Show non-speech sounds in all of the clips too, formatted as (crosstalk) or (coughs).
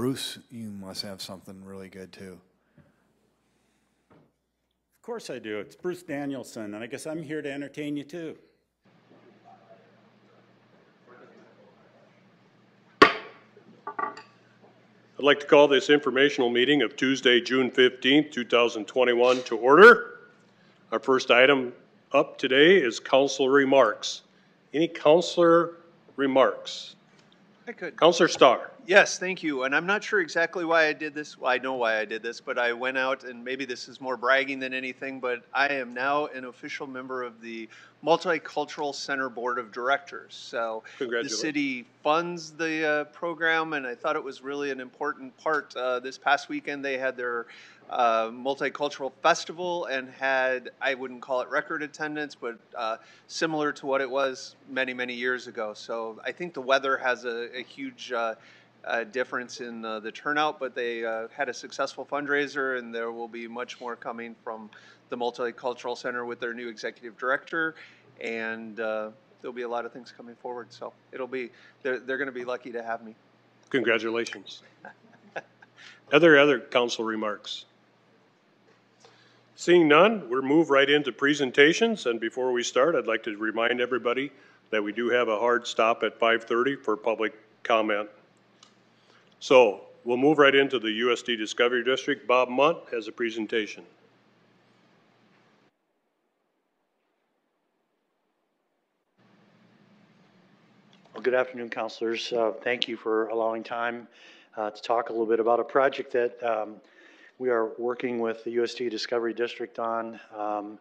Bruce, you must have something really good too. Of course I do. It's Bruce Danielson, and I guess I'm here to entertain you too. I'd like to call this informational meeting of Tuesday, June 15th, 2021 to order. Our first item up today is council remarks. Any councilor remarks? I could. Councilor Starr. Yes, thank you. And I'm not sure exactly why I did this. Well, I know why I did this, but I went out and maybe this is more bragging than anything, but I am now an official member of the Multicultural Center Board of Directors. So the city funds the uh, program, and I thought it was really an important part. Uh, this past weekend, they had their uh, multicultural festival and had, I wouldn't call it record attendance, but uh, similar to what it was many, many years ago. So I think the weather has a, a huge uh, uh, difference in the turnout, but they uh, had a successful fundraiser, and there will be much more coming from the Multicultural Center with their new executive director, and uh, there'll be a lot of things coming forward. So it'll be they're they're going to be lucky to have me. Congratulations. (laughs) Other other council remarks? Seeing none, we'll move right into presentations. And before we start, I'd like to remind everybody that we do have a hard stop at 5:30 for public comment. So we'll move right into the USD Discovery District. Bob Mundt has a presentation. Well, good afternoon, counselors. Uh, Thank you for allowing time uh, to talk a little bit about a project that um, we are working with the USD Discovery District on. Um,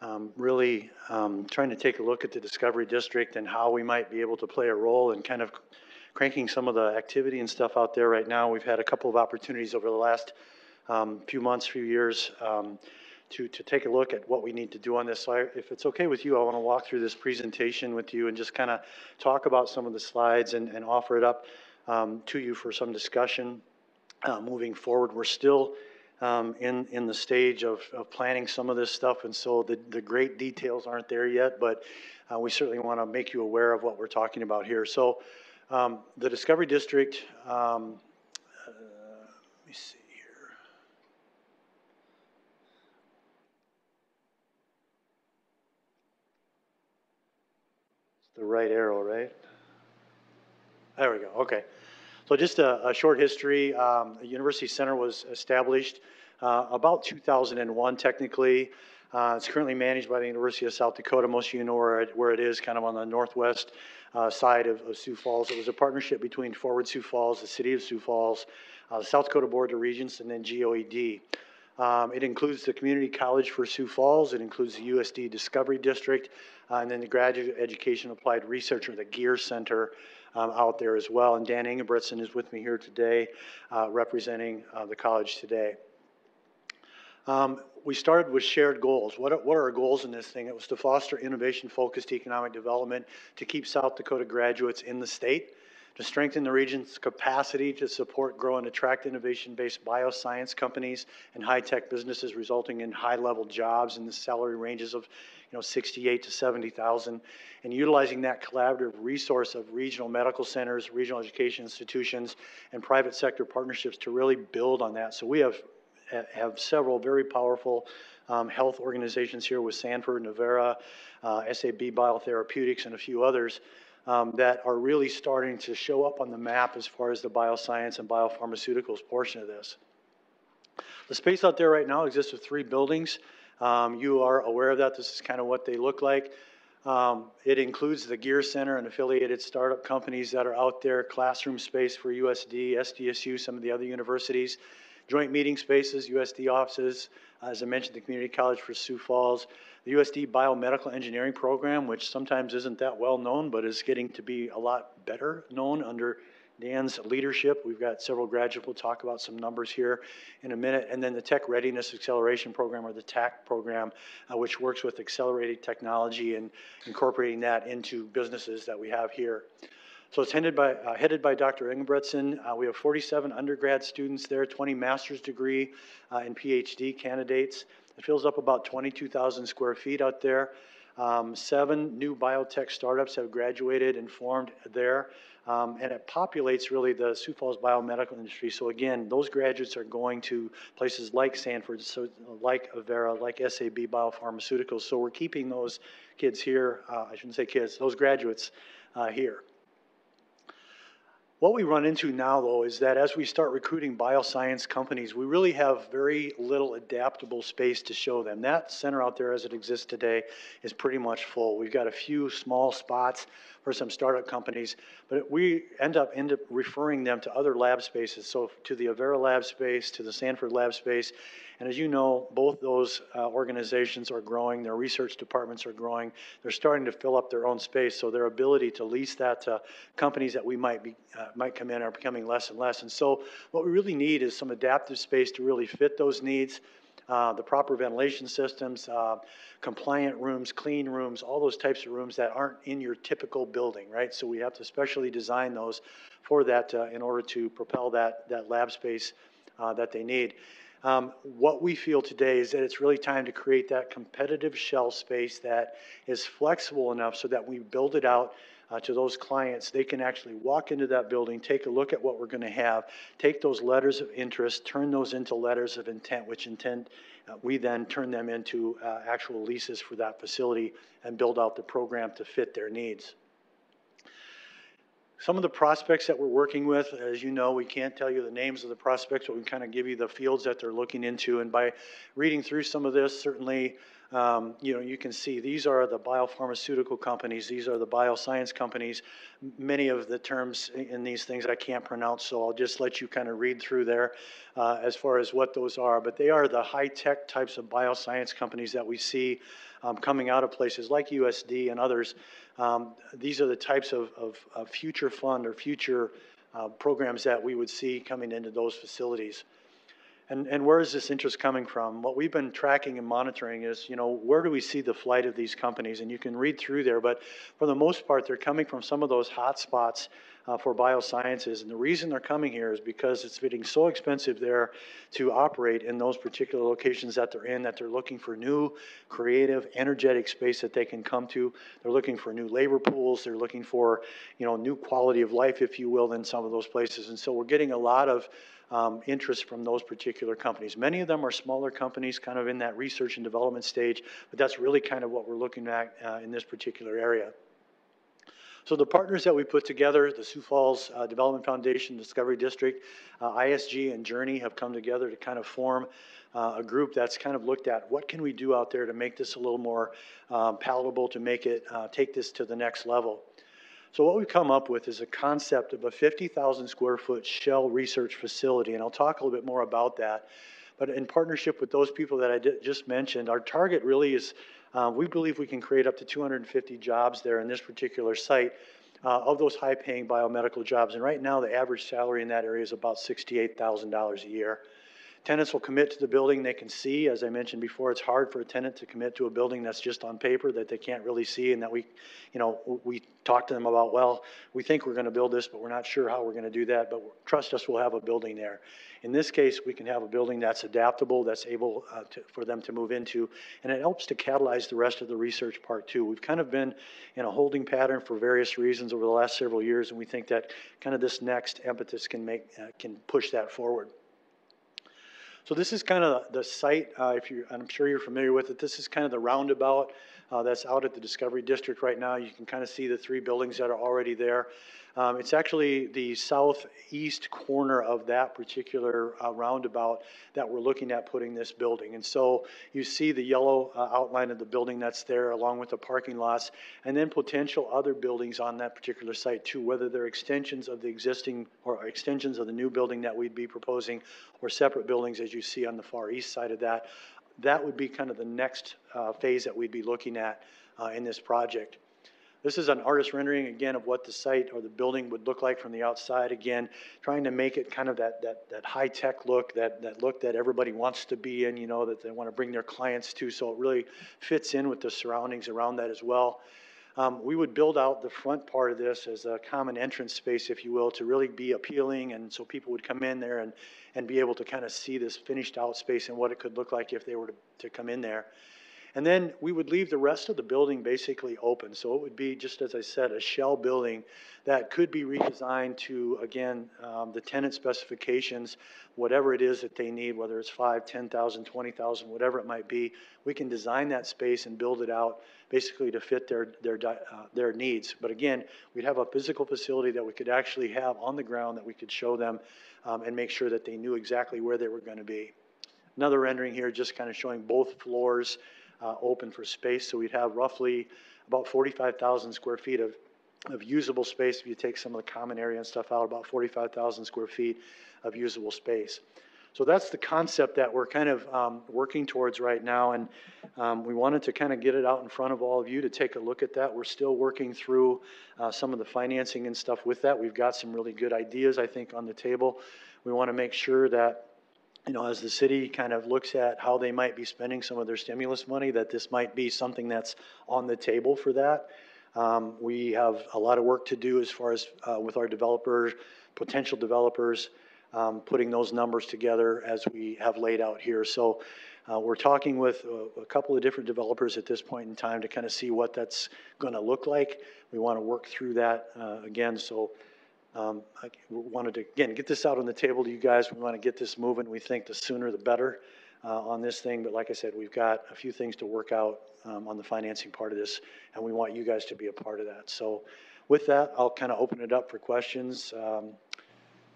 um, Really um, trying to take a look at the Discovery District and how we might be able to play a role in kind of cranking some of the activity and stuff out there right now. We've had a couple of opportunities over the last um, few months, few years, um, to, to take a look at what we need to do on this. So I, if it's okay with you, I want to walk through this presentation with you and just kind of talk about some of the slides and, and offer it up um, to you for some discussion uh, moving forward. We're still um, in, in the stage of, of planning some of this stuff, and so the, the great details aren't there yet, but uh, we certainly want to make you aware of what we're talking about here. So um, the Discovery District, um, uh, let me see the right arrow, right? There we go, okay. So just a, a short history, um, the University Center was established uh, about 2001 technically. Uh, it's currently managed by the University of South Dakota. Most of you know where it, where it is, kind of on the northwest uh, side of, of Sioux Falls. It was a partnership between Forward Sioux Falls, the city of Sioux Falls, uh, the South Dakota Board of Regents, and then GOED. Um, it includes the Community College for Sioux Falls. It includes the USD Discovery District, uh, and then the Graduate Education Applied Research, or the GEAR Center, um, out there as well. And Dan Engebretson is with me here today, uh, representing uh, the college today. Um, we started with shared goals. What are, what are our goals in this thing? It was to foster innovation-focused economic development, to keep South Dakota graduates in the state, to strengthen the region's capacity to support, grow, and attract innovation-based bioscience companies and high-tech businesses, resulting in high-level jobs in the salary ranges of, you know, 68 to 70,000, and utilizing that collaborative resource of regional medical centers, regional education institutions, and private sector partnerships to really build on that. So we have have several very powerful um, health organizations here with Sanford, Navera, uh, SAB Biotherapeutics, and a few others um, that are really starting to show up on the map as far as the bioscience and biopharmaceuticals portion of this. The space out there right now exists of three buildings. Um, you are aware of that. This is kind of what they look like. Um, it includes the Gear Center and affiliated startup companies that are out there, classroom space for USD, SDSU, some of the other universities joint meeting spaces, USD offices, as I mentioned, the Community College for Sioux Falls, the USD Biomedical Engineering Program, which sometimes isn't that well known, but is getting to be a lot better known under Dan's leadership. We've got several graduates. We'll talk about some numbers here in a minute. And then the Tech Readiness Acceleration Program, or the TAC program, uh, which works with accelerated technology and incorporating that into businesses that we have here. So it's headed by, uh, headed by Dr. Engebretson. Uh, we have 47 undergrad students there, 20 master's degree uh, and PhD candidates. It fills up about 22,000 square feet out there. Um, seven new biotech startups have graduated and formed there. Um, and it populates really the Sioux Falls biomedical industry. So again, those graduates are going to places like Sanford, so like Avera, like SAB Biopharmaceuticals. So we're keeping those kids here. Uh, I shouldn't say kids; those graduates uh, here. What we run into now, though, is that as we start recruiting bioscience companies, we really have very little adaptable space to show them. That center out there as it exists today is pretty much full. We've got a few small spots for some startup companies, but we end up, end up referring them to other lab spaces. So to the Avera lab space, to the Sanford lab space, and as you know, both those uh, organizations are growing, their research departments are growing. They're starting to fill up their own space, so their ability to lease that to companies that we might be uh, might come in are becoming less and less. And so, what we really need is some adaptive space to really fit those needs. Uh, the proper ventilation systems, uh, compliant rooms, clean rooms, all those types of rooms that aren't in your typical building, right? So we have to specially design those for that uh, in order to propel that, that lab space uh, that they need. Um, what we feel today is that it's really time to create that competitive shell space that is flexible enough so that we build it out uh, to those clients. They can actually walk into that building, take a look at what we're going to have, take those letters of interest, turn those into letters of intent, which intent uh, we then turn them into uh, actual leases for that facility and build out the program to fit their needs. Some of the prospects that we're working with, as you know, we can't tell you the names of the prospects, but we can kind of give you the fields that they're looking into. And by reading through some of this, certainly, um, you know, you can see these are the biopharmaceutical companies, these are the bioscience companies. Many of the terms in these things I can't pronounce, so I'll just let you kind of read through there uh, as far as what those are. But they are the high-tech types of bioscience companies that we see um, coming out of places like USD and others. Um, these are the types of, of, of future fund or future uh, programs that we would see coming into those facilities. And, and where is this interest coming from? What we've been tracking and monitoring is, you know, where do we see the flight of these companies? And you can read through there, but for the most part, they're coming from some of those hot spots uh, for biosciences. And the reason they're coming here is because it's getting so expensive there to operate in those particular locations that they're in that they're looking for new, creative, energetic space that they can come to. They're looking for new labor pools. They're looking for, you know, new quality of life, if you will, in some of those places. And so we're getting a lot of um, interest from those particular companies. Many of them are smaller companies, kind of in that research and development stage, but that's really kind of what we're looking at uh, in this particular area. So the partners that we put together, the Sioux Falls uh, Development Foundation, Discovery District, uh, ISG, and Journey have come together to kind of form uh, a group that's kind of looked at what can we do out there to make this a little more um, palatable, to make it uh, take this to the next level. So what we've come up with is a concept of a 50,000 square foot shell research facility, and I'll talk a little bit more about that. But in partnership with those people that I just mentioned, our target really is, uh, we believe we can create up to 250 jobs there in this particular site uh, of those high paying biomedical jobs. And right now, the average salary in that area is about $68,000 a year. Tenants will commit to the building they can see. As I mentioned before, it's hard for a tenant to commit to a building that's just on paper that they can't really see and that we, you know, we talk to them about, well, we think we're going to build this, but we're not sure how we're going to do that, but trust us, we'll have a building there. In this case, we can have a building that's adaptable, that's able uh, to, for them to move into, and it helps to catalyze the rest of the research part too. We've kind of been in a holding pattern for various reasons over the last several years, and we think that kind of this next impetus can make, uh, can push that forward. So this is kind of the site, uh, if you, I'm sure you're familiar with it, this is kind of the roundabout uh, that's out at the Discovery District right now. You can kind of see the three buildings that are already there. Um, it's actually the southeast corner of that particular uh, roundabout that we're looking at putting this building. And so you see the yellow uh, outline of the building that's there along with the parking lots and then potential other buildings on that particular site too, whether they're extensions of the existing or extensions of the new building that we'd be proposing or separate buildings as you see on the far east side of that. That would be kind of the next uh, phase that we'd be looking at uh, in this project. This is an artist rendering again of what the site or the building would look like from the outside. Again, trying to make it kind of that that, that high tech look, that that look that everybody wants to be in. You know that they want to bring their clients to. So it really fits in with the surroundings around that as well. Um, we would build out the front part of this as a common entrance space, if you will, to really be appealing, and so people would come in there and and be able to kind of see this finished out space and what it could look like if they were to, to come in there. And then we would leave the rest of the building basically open. So it would be, just as I said, a shell building that could be redesigned to, again, um, the tenant specifications, whatever it is that they need, whether it's five, ten thousand, twenty thousand, whatever it might be. We can design that space and build it out basically to fit their, their, uh, their needs. But again, we'd have a physical facility that we could actually have on the ground that we could show them um, and make sure that they knew exactly where they were going to be. Another rendering here, just kind of showing both floors uh, open for space. So we'd have roughly about 45,000 square feet of, of usable space. If you take some of the common area and stuff out, about 45,000 square feet of usable space. So that's the concept that we're kind of um, working towards right now, and um, we wanted to kind of get it out in front of all of you to take a look at that. We're still working through uh, some of the financing and stuff with that. We've got some really good ideas, I think, on the table. We want to make sure that you know, as the city kind of looks at how they might be spending some of their stimulus money, that this might be something that's on the table for that. Um, we have a lot of work to do as far as uh, with our developers, potential developers, um, putting those numbers together as we have laid out here. So uh, we're talking with a, a couple of different developers at this point in time to kind of see what that's going to look like. We want to work through that uh, again. So um, I wanted to, again, get this out on the table to you guys. We want to get this moving. We think the sooner the better uh, on this thing. But like I said, we've got a few things to work out um, on the financing part of this, and we want you guys to be a part of that. So with that, I'll kind of open it up for questions um,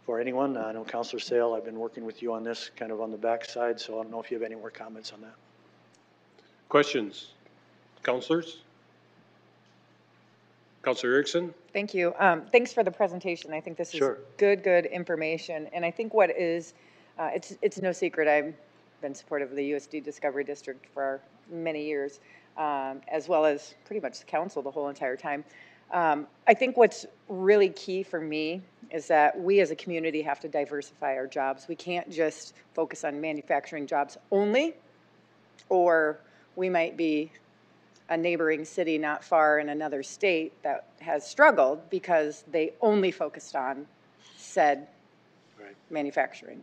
for anyone. I know Counselor Soehl, I've been working with you on this kind of on the backside, so I don't know if you have any more comments on that. Questions? Counselors? Counselor Erickson? Thank you. Um, Thanks for the presentation. I think this is Sure. good, good information. And I think what is, uh, it's, it's no secret, I've been supportive of the USD Discovery District for many years, um, as well as pretty much the council the whole entire time. Um, I think what's really key for me is that we as a community have to diversify our jobs. We can't just focus on manufacturing jobs only, or we might be a neighboring city not far in another state that has struggled because they only focused on said Right. manufacturing.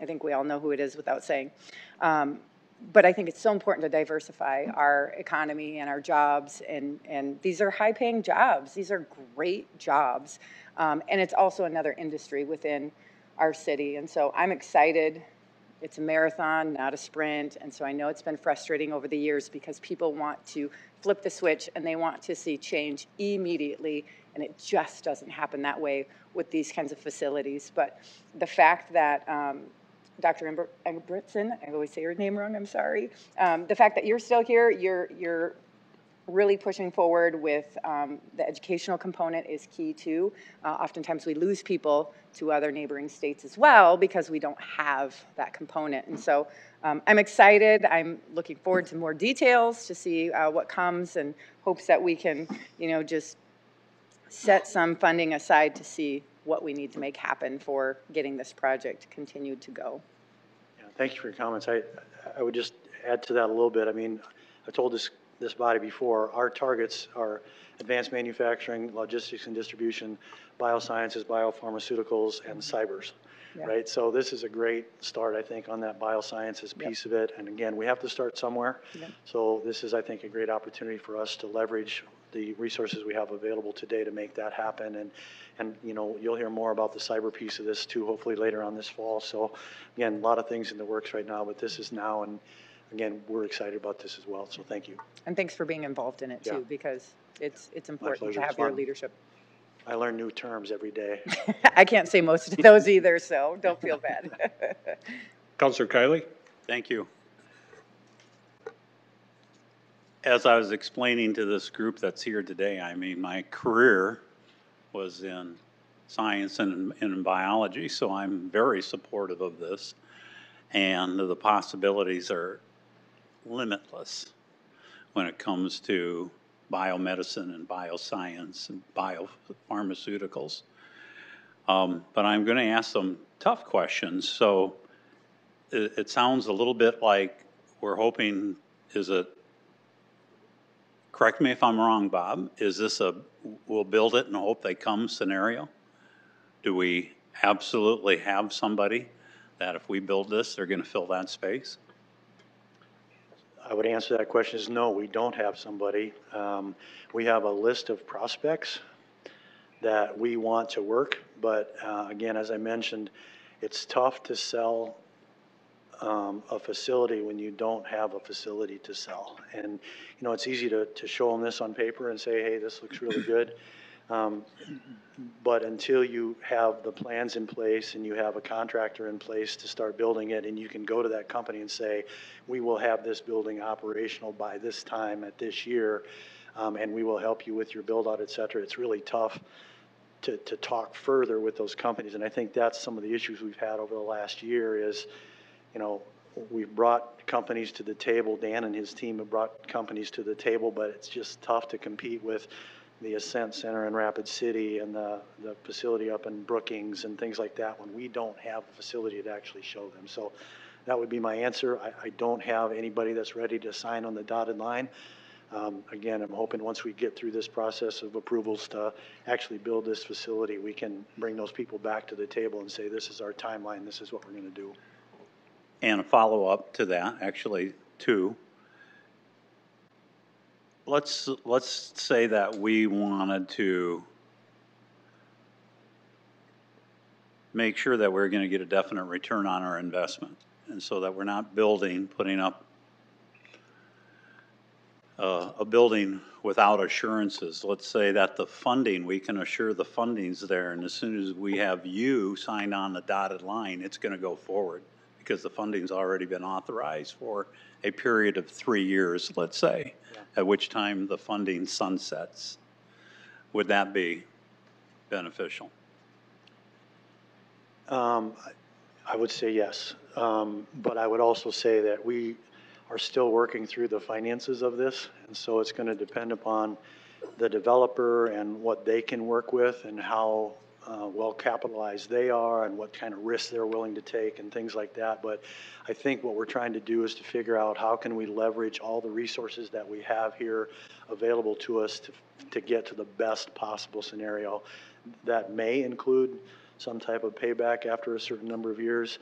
I think we all know who it is without saying. Um, But I think it's so important to diversify our economy and our jobs, and, and these are high-paying jobs. These are great jobs. Um, And it's also another industry within our city. And so I'm excited it's a marathon, not a sprint, and so I know it's been frustrating over the years because people want to flip the switch and they want to see change immediately, and it just doesn't happen that way with these kinds of facilities. But the fact that um, Dr. Embretson, I always say your name wrong, I'm sorry. Um, the fact that you're still here, you're, you're really pushing forward with um, the educational component is key too. Uh, oftentimes we lose people to other neighboring states as well because we don't have that component. And so um, I'm excited. I'm looking forward to more details to see uh, what comes and hopes that we can, you know, just set some funding aside to see what we need to make happen for getting this project continued to go. Yeah, Thank you for your comments. I, I would just add to that a little bit. I mean, I told this, this body before, our targets are advanced manufacturing, logistics and distribution, biosciences, biopharmaceuticals, and cybers, Yeah. right? So this is a great start, I think, on that biosciences piece of it. And again, we have to start somewhere. Yep. So this is, I think, a great opportunity for us to leverage the resources we have available today to make that happen. And, and, you know, you'll hear more about the cyber piece of this too, hopefully later on this fall. So again, a lot of things in the works right now, but this is now, and again, we're excited about this as well, so thank you. And thanks for being involved in it Yeah. too, because it's, it's important pleasure. to It's have your fun. leadership. I learn new terms every day. (laughs) I can't say most of those either, so don't feel bad. (laughs) Counselor Kiley? Thank you. As I was explaining to this group that's here today, I mean, my career was in science and in biology, so I'm very supportive of this. And the possibilities are limitless when it comes to biomedicine and bioscience and biopharmaceuticals. Um, but I'm going to ask some tough questions. So it, it sounds a little bit like we're hoping, is it, correct me if I'm wrong, Bob, is this a, we'll build it and hope they come scenario? Do we absolutely have somebody that if we build this, they're gonna fill that space? I would answer that question is no, we don't have somebody. Um, we have a list of prospects that we want to work, but, uh, again, as I mentioned, it's tough to sell, um, a facility when you don't have a facility to sell. And, you know, it's easy to, to show them this on paper and say, hey, this looks really good. Um, But until you have the plans in place and you have a contractor in place to start building it, and you can go to that company and say, we will have this building operational by this time at this year, um, and we will help you with your build-out, et cetera, it's really tough to, to talk further with those companies. And I think that's some of the issues we've had over the last year is, you know, we've brought companies to the table, Dan and his team have brought companies to the table, but it's just tough to compete with the Ascent Center in Rapid City and the, the facility up in Brookings and things like that when we don't have a facility to actually show them. So that would be my answer. I, I don't have anybody that's ready to sign on the dotted line. Um, Again, I'm hoping once we get through this process of approvals to actually build this facility, we can bring those people back to the table and say, this is our timeline, this is what we're going to do. And a follow-up to that, actually, two. Let's, let's say that we wanted to make sure that we're going to get a definite return on our investment. And so that we're not building, putting up uh, a building without assurances. Let's say that the funding, we can assure the funding's there, and as soon as we have you signed on the dotted line, it's going to go forward because the funding's already been authorized for a period of three years, let's say, at which time the funding sunsets. Would that be beneficial? Um, I- I would say yes, um, but I would also say that we are still working through the finances of this, and so it's going to depend upon the developer and what they can work with and how uh, well capitalized they are and what kind of risks they're willing to take and things like that. But I think what we're trying to do is to figure out how can we leverage all the resources that we have here available to us to, to get to the best possible scenario. That may include some type of payback after a certain number of years.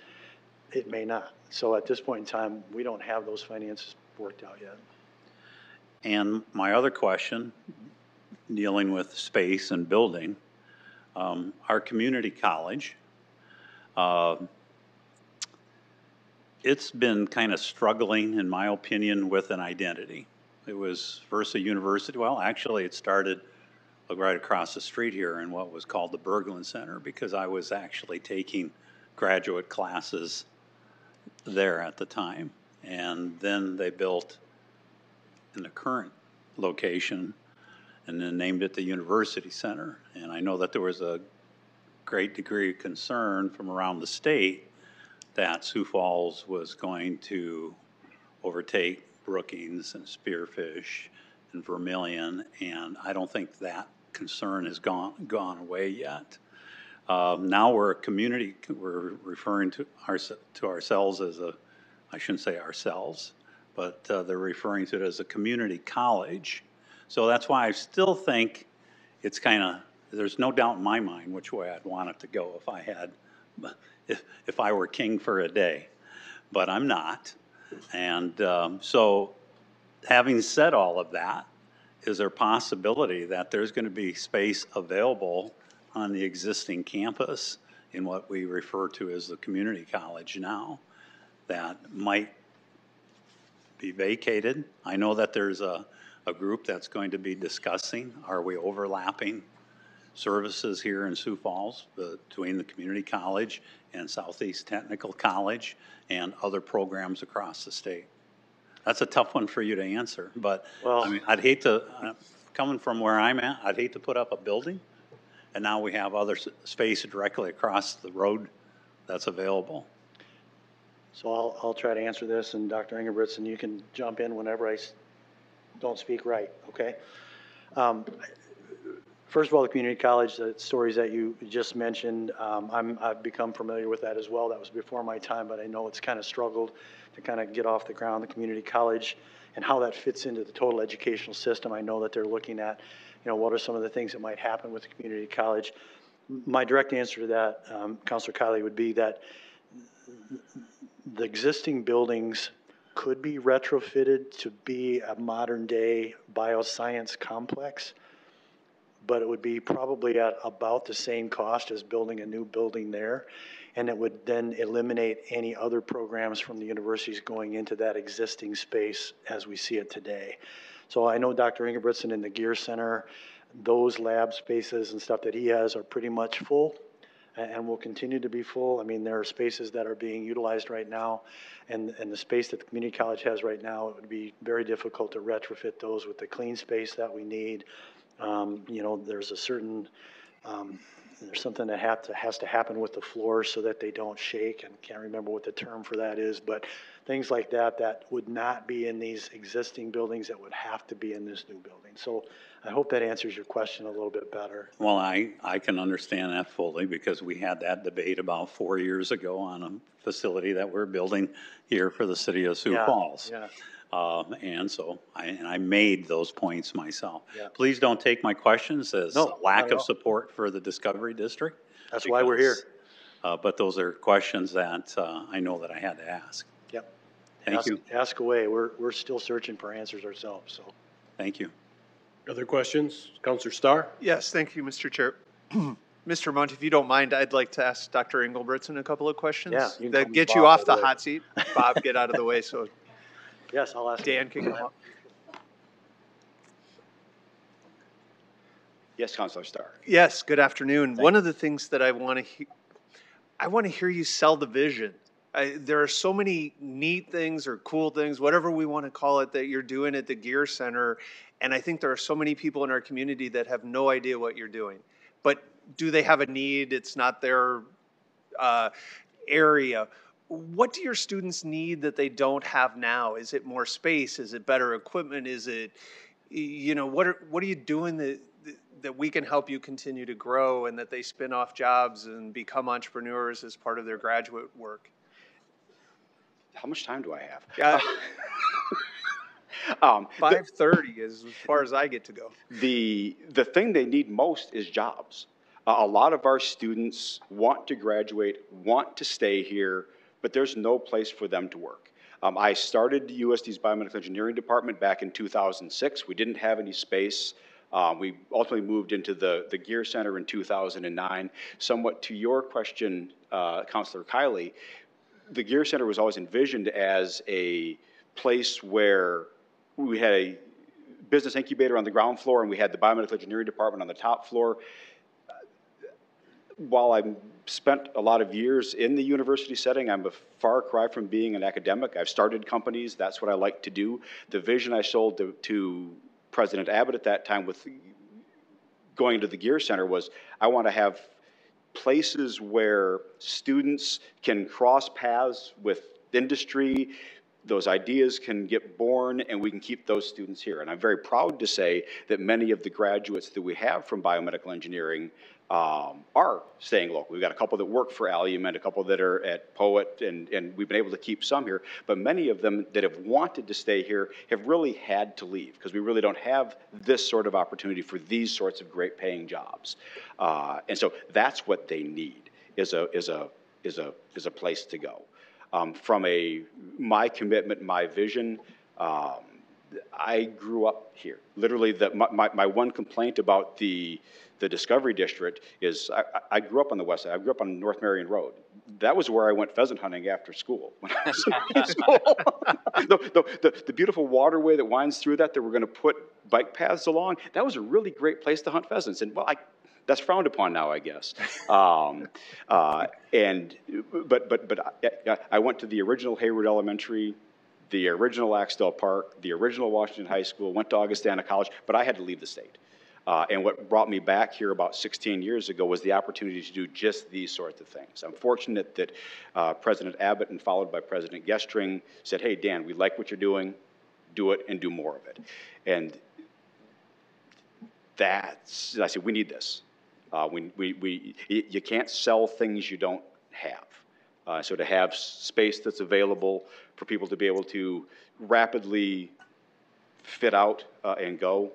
It may not. So at this point in time, we don't have those finances worked out yet. And my other question, dealing with space and building, um, our community college, uh, it's been kind of struggling, in my opinion, with an identity. It was first a university, well, actually, it started right across the street here in what was called the Berglund Center, because I was actually taking graduate classes there at the time. And then they built in the current location and then named it the University Center. And I know that there was a great degree of concern from around the state that Sioux Falls was going to overtake Brookings and Spearfish and Vermillion, and I don't think that concern has gone, gone away yet. Um, now we're a community, we're referring to our, to ourselves as a, I shouldn't say ourselves, but uh, they're referring to it as a community college. So that's why I still think it's kind of, there's no doubt in my mind which way I'd want it to go if I had, if, if I were king for a day. But I'm not. And um, so, having said all of that, is there a possibility that there's going to be space available on the existing campus in what we refer to as the community college now that might be vacated? I know that there's a, a group that's going to be discussing, are we overlapping services here in Sioux Falls between the community college and Southeast Technical College and other programs across the state? That's a tough one for you to answer, but, Well- I mean, I'd hate to, uh, coming from where I'm at, I'd hate to put up a building, and now we have other s- space directly across the road that's available. So I'll, I'll try to answer this, and Dr. Engebretson, you can jump in whenever I don't speak right, okay? Um, First of all, the community college, the stories that you just mentioned, um, I'm, I've become familiar with that as well. That was before my time, but I know it's kind of struggled to kind of get off the ground, the community college, and how that fits into the total educational system. I know that they're looking at, you know, what are some of the things that might happen with the community college. My direct answer to that, um, Counselor Kiley, would be that the existing buildings could be retrofitted to be a modern-day bioscience complex, but it would be probably at about the same cost as building a new building there. And it would then eliminate any other programs from the universities going into that existing space as we see it today. So I know Dr. Engebretson in the Gear Center, those lab spaces and stuff that he has are pretty much full and will continue to be full. I mean, there are spaces that are being utilized right now, and, and the space that the community college has right now, it would be very difficult to retrofit those with the clean space that we need. Um, you know, there's a certain, um, there's something that have to, has to happen with the floors so that they don't shake, and can't remember what the term for that is, but things like that, that would not be in these existing buildings, that would have to be in this new building. So I hope that answers your question a little bit better. Well, I, I can understand that fully because we had that debate about four years ago on a facility that we're building here for the city of Sioux Yeah, Falls. Yeah. Um, and so I, and I made those points myself. Yeah. Please don't take my questions as No, a not lack at of all. support for the Discovery District. That's why we're here. because, Uh, but those are questions that, uh, I know that I had to ask. Yep. Thank Ask- you, Ask away. We're, we're still searching for answers ourselves, so. thank you. Other questions? Counselor Starr? Yes, thank you, Mr. Chair. (clears throat) Mr. Mundt, if you don't mind, I'd like to ask Dr. Engelbretson a couple of questions. Yeah, you That me get you off the the way. hot seat. Bob, get out of the way so (laughs) Yes, I'll ask. Dan can come up. Yes, Counselor Starr. Yes, good afternoon. One of the things that I want to hear, I want to hear you sell the vision. I, there are so many neat things or cool things, whatever we want to call it, that you're doing at the Gear Center. And I think there are so many people in our community that have no idea what you're doing. But do they have a need? It's not their uh, area. What do your students need that they don't have now? Is it more space? Is it better equipment? Is it, you know, what are, what are you doing that, that we can help you continue to grow and that they spin off jobs and become entrepreneurs as part of their graduate work? How much time do I have? Yeah, (laughs) Um, five thirty is as far as I get to go. The, the thing they need most is jobs. A a lot of our students want to graduate, want to stay here, but there's no place for them to work. Um, I started the USD's biomedical engineering department back in 2006. We didn't have any space. Um, we ultimately moved into the, the Gear Center in 2009. Somewhat to your question, uh, Counselor Kiley, the Gear Center was always envisioned as a place where we had a business incubator on the ground floor and we had the biomedical engineering department on the top floor. While I spent a lot of years in the university setting, I'm a far cry from being an academic. I've started companies, that's what I like to do. The vision I sold to, to President Abbott at that time with going into the Gear Center was I want to have places where students can cross paths with industry, those ideas can get born, and we can keep those students here. And I'm very proud to say that many of the graduates that we have from biomedical engineering um, are staying local. We've got a couple that work for Allumet, a couple that are at Poet, and, and we've been able to keep some here. But many of them that have wanted to stay here have really had to leave because we really don't have this sort of opportunity for these sorts of great paying jobs. Uh, and so that's what they need is a, is a, is a, is a place to go. Um, from a, my commitment, my vision, um, I grew up here. Literally, the, my, my, my one complaint about the, the Discovery District is I, I- grew up on the west side. I grew up on North Marion Road. That was where I went pheasant hunting after school (laughs) when I was in (laughs) school. the, the, the, the beautiful waterway that winds through that, that we're going to put bike paths along, that was a really great place to hunt pheasants. And well, I, that's frowned upon now, I guess. (laughs) Um, uh, and but but but I, I went to the original Hayward Elementary, the original Axtell Park, the original Washington High School. Went to Augustana College, but I had to leave the state. Uh, and what brought me back here about 16 years ago was the opportunity to do just these sorts of things. I'm fortunate that uh, President Abbott and followed by President Gestring said, "Hey Dan, we like what you're doing. Do it and do more of it." And that's, I said, we need this. Uh, we, we, we, you can't sell things you don't have. Uh, so to have space that's available for people to be able to rapidly fit out uh, and go,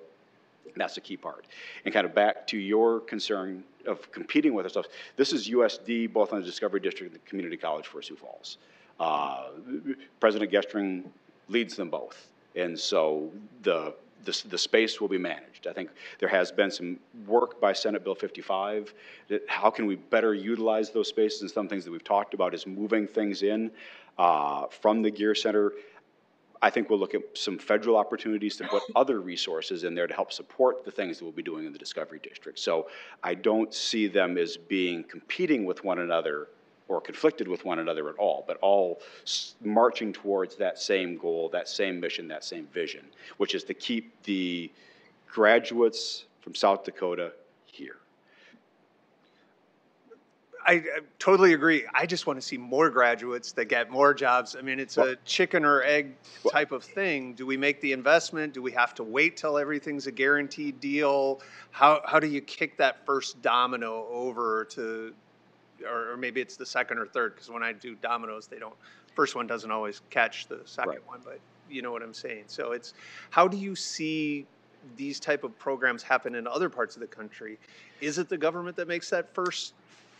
that's the key part. And kind of back to your concern of competing with ourselves, this is USD, both on the Discovery District and the Community College for Sioux Falls. Uh, President Gestring leads them both. And so the, the, the space will be managed. I think there has been some work by Senate Bill 55, that how can we better utilize those spaces? And some things that we've talked about is moving things in uh, from the Gear Center. I think we'll look at some federal opportunities to put (laughs) other resources in there to help support the things that we'll be doing in the Discovery District. So I don't see them as being competing with one another or conflicted with one another at all, but all s- marching towards that same goal, that same mission, that same vision, which is to keep the graduates from South Dakota here. I, I totally agree. I just want to see more graduates that get more jobs. I mean, it's a chicken or egg type of thing. Do we make the investment? Do we have to wait till everything's a guaranteed deal? How, how do you kick that first domino over to, or, or maybe it's the second or third? Because when I do dominoes, they don't, first one doesn't always catch the second Right. one, but you know what I'm saying. So it's, how do you see these type of programs happen in other parts of the country? Is it the government that makes that first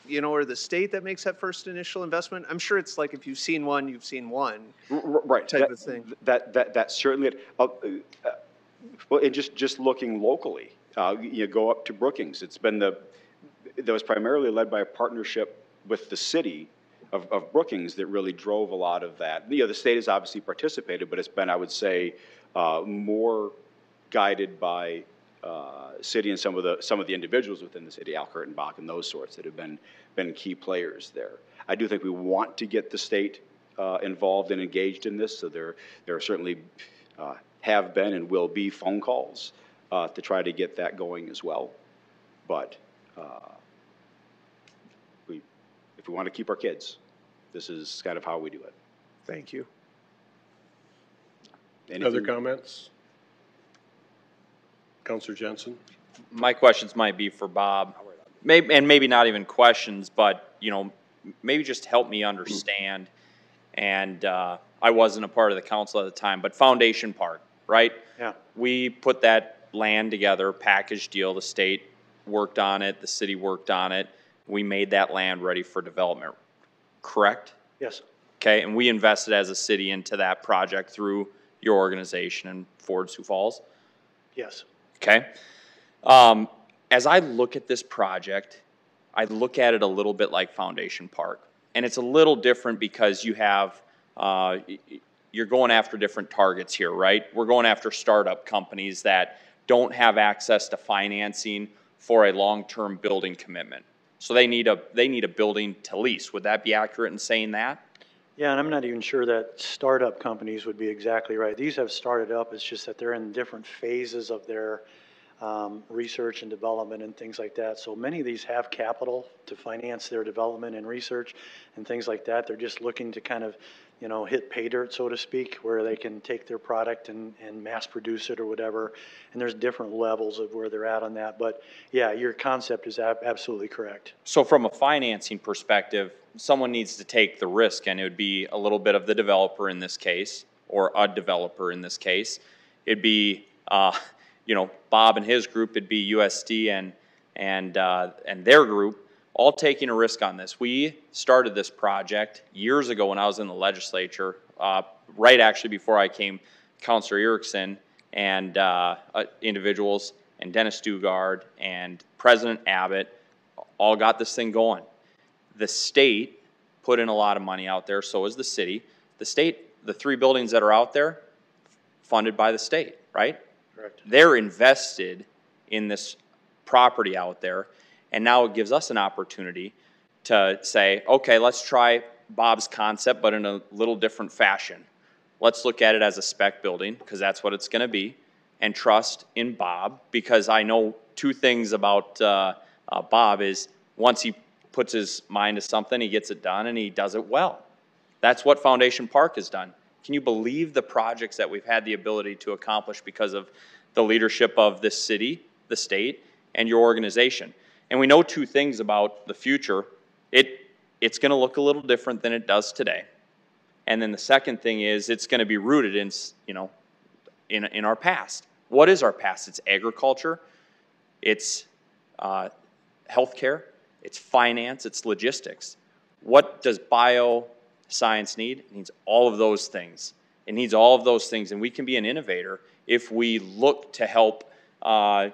you know, or the state that makes that first initial investment? I'm sure it's like if you've seen one, you've seen one. Right. type that- of thing. That, that, that's certainly. Uh, uh, well, and just, just looking locally, uh, you go up to Brookings, it's been the, that was primarily led by a partnership with the city of, of Brookings that really drove a lot of that. You know, the state has obviously participated, but it's been, I would say, uh, more guided by, city and some of the, some of the individuals within the city, Al Kurtenbach and those sorts that have been, been key players there. I do think we want to get the state, uh, involved and engaged in this, so there, there certainly, uh, have been and will be phone calls, uh, to try to get that going as well. But, uh, we, if we want to keep our kids, this is kind of how we do it. Thank you. Any other comments? Counselor Jensen? my questions might be for Bob. Maybe, and maybe not even questions, but, you know, maybe just help me understand. And, uh, I wasn't a part of the council at the time, but Foundation Park, right? Yeah. We put that land together, package deal, the state worked on it, the city worked on it. We made that land ready for development, correct? Yes. Okay, and we invested as a city into that project through your organization and Forward Sioux Falls? Yes. Okay. Um, as I look at this project, I look at it a little bit like Foundation Park. And it's a little different because you have, uh, you're going after different targets here, right? We're going after startup companies that don't have access to financing for a long-term building commitment. So they need a, they need a building to lease. Would that be accurate in saying that? Yeah, and I'm not even sure that startup companies would be exactly right. These have started up, it's just that they're in different phases of their um, research and development and things like that. So many of these have capital to finance their development and research and things like that. They're just looking to kind of, you know, hit pay dirt, so to speak, where they can take their product and, and mass produce it or whatever. And there's different levels of where they're at on that. But yeah, your concept is ab- absolutely correct. So from a financing perspective, someone needs to take the risk, and it would be a little bit of the developer in this case, or a developer in this case. It'd be, uh, you know, Bob and his group, it'd be USD and, and, uh, and their group, all taking a risk on this. We started this project years ago when I was in the legislature, uh, right actually before I came, Counselor Erickson and, uh, uh, individuals, and Dennis Daugaard and President Abbott, all got this thing going. The state put in a lot of money out there, so is the city. The state, the three buildings that are out there, funded by the state, right? Correct. They're invested in this property out there, and now it gives us an opportunity to say, okay, let's try Bob's concept, but in a little different fashion. Let's look at it as a spec building, because that's what it's gonna be, and trust in Bob, because I know two things about, uh, uh, Bob is, once he puts his mind to something, he gets it done, and he does it well. That's what Foundation Park has done. Can you believe the projects that we've had the ability to accomplish because of the leadership of this city, the state, and your organization? And we know two things about the future. It, it's gonna look a little different than it does today. And then the second thing is, it's gonna be rooted in, you know, in, in our past. What is our past? It's agriculture, it's uh, healthcare, it's finance, it's logistics. What does bioscience need? It needs all of those things. It needs all of those things, and we can be an innovator if we look to help uh,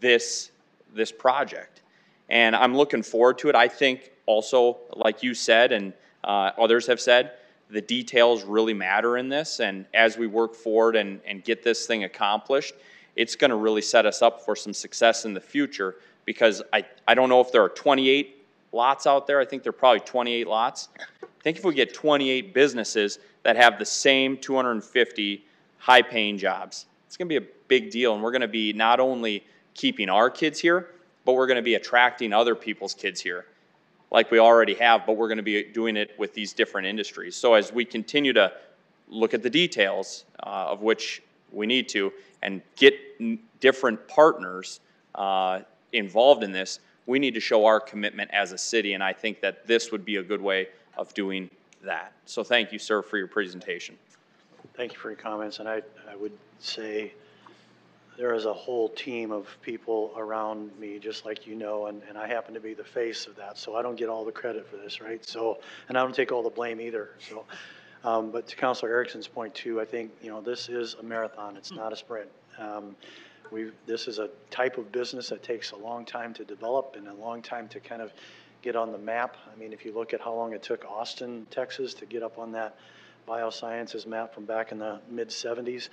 this, this project. And I'm looking forward to it. I think also, like you said, and uh, others have said, the details really matter in this. And as we work forward and, and get this thing accomplished, it's going to really set us up for some success in the future because I, I don't know if there are 28 lots out there. I think there are probably 28 lots. I think if we get 28 businesses that have the same 250 high-paying jobs, it's going to be a big deal. And we're going to be not only keeping our kids here, but we're going to be attracting other people's kids here like we already have, but we're going to be doing it with these different industries. So as we continue to look at the details, uh, of which we need to, and get different partners uh, involved in this, we need to show our commitment as a city, and I think that this would be a good way of doing that. So thank you, sir, for your presentation. Thank you for your comments, and I, I would say there is a whole team of people around me, just like you know, and, and I happen to be the face of that, so I don't get all the credit for this, right? So, and I don't take all the blame either, so. Um, but to Counselor Erickson's point too, I think, you know, this is a marathon, it's not a sprint. Um, we, this is a type of business that takes a long time to develop and a long time to kind of get on the map. I mean, if you look at how long it took Austin, Texas to get up on that biosciences map from back in the mid seventies,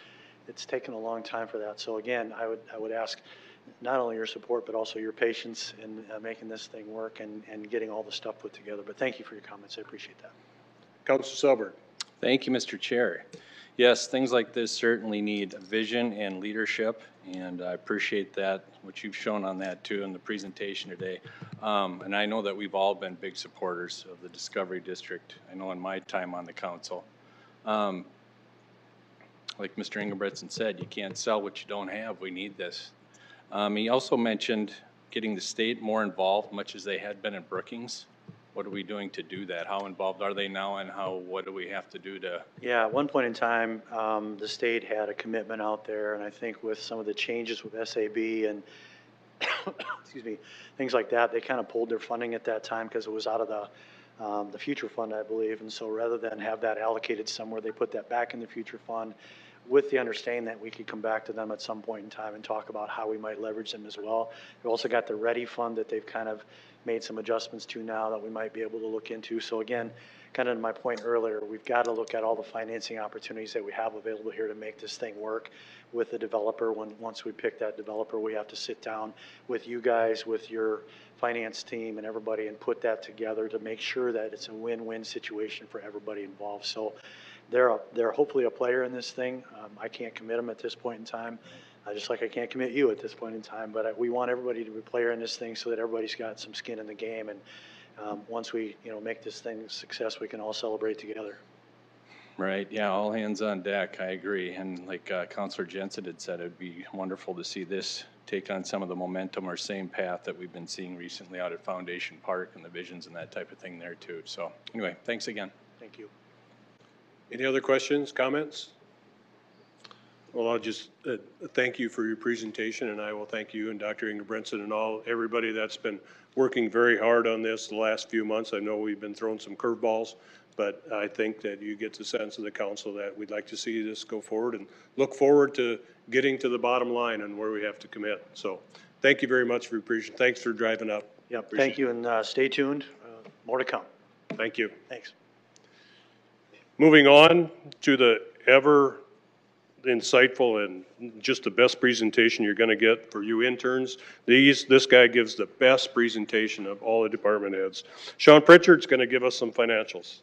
it's taken a long time for that. So again, I would, I would ask not only your support, but also your patience in uh, making this thing work and, and getting all the stuff put together. But thank you for your comments. I appreciate that. Counselor Selberg. Thank you, Mr. Chair. Yes, things like this certainly need vision and leadership, and I appreciate that, what you've shown on that too in the presentation today. Um, and I know that we've all been big supporters of the Discovery District. I know in my time on the council. Um, like Mr. Engebretson said, you can't sell what you don't have. We need this. Um, he also mentioned getting the state more involved, much as they had been in Brookings. What are we doing to do that? How involved are they now and how, what do we have to do to Yeah, at one point in time, um, the state had a commitment out there, and I think with some of the changes with SAB and, (coughs) excuse me, things like that, they kind of pulled their funding at that time because it was out of the, um, the future fund, I believe. And so rather than have that allocated somewhere, they put that back in the future fund with the understanding that we could come back to them at some point in time and talk about how we might leverage them as well. We've also got the REDI Fund that they've kind of made some adjustments to now that we might be able to look into. So again, kind of my point earlier, we've got to look at all the financing opportunities that we have available here to make this thing work with the developer. When, once we pick that developer, we have to sit down with you guys, with your finance team and everybody and put that together to make sure that it's a win-win situation for everybody involved. So they're, a- they're hopefully a player in this thing. Um, I can't commit them at this point in time, uh, just like I can't commit you at this point in time. But I- we want everybody to be a player in this thing so that everybody's got some skin in the game. And um, once we, you know, make this thing a success, we can all celebrate together. Right, yeah, all hands on deck, I agree. And like uh, Counselor Jensen had said, it'd be wonderful to see this take on some of the momentum or same path that we've been seeing recently out at Foundation Park and the visions and that type of thing there too. So anyway, thanks again. Thank you. Any other questions, comments? Well, I'll just uh, thank you for your presentation, and I will thank you and Dr. Engebretson and all, everybody that's been working very hard on this the last few months. I know we've been throwing some curveballs, but I think that you get the sense of the council that we'd like to see this go forward and look forward to getting to the bottom line and where we have to commit. So thank you very much for your presentation. Thanks for driving up. Appreciate thank you, and uh, stay tuned. Uh, More to come. Thank you. Thanks. Moving on to the ever insightful and just the best presentation you're gonna get for you interns. These, this guy gives the best presentation of all the department heads. Shawn Pritchett's gonna give us some financials.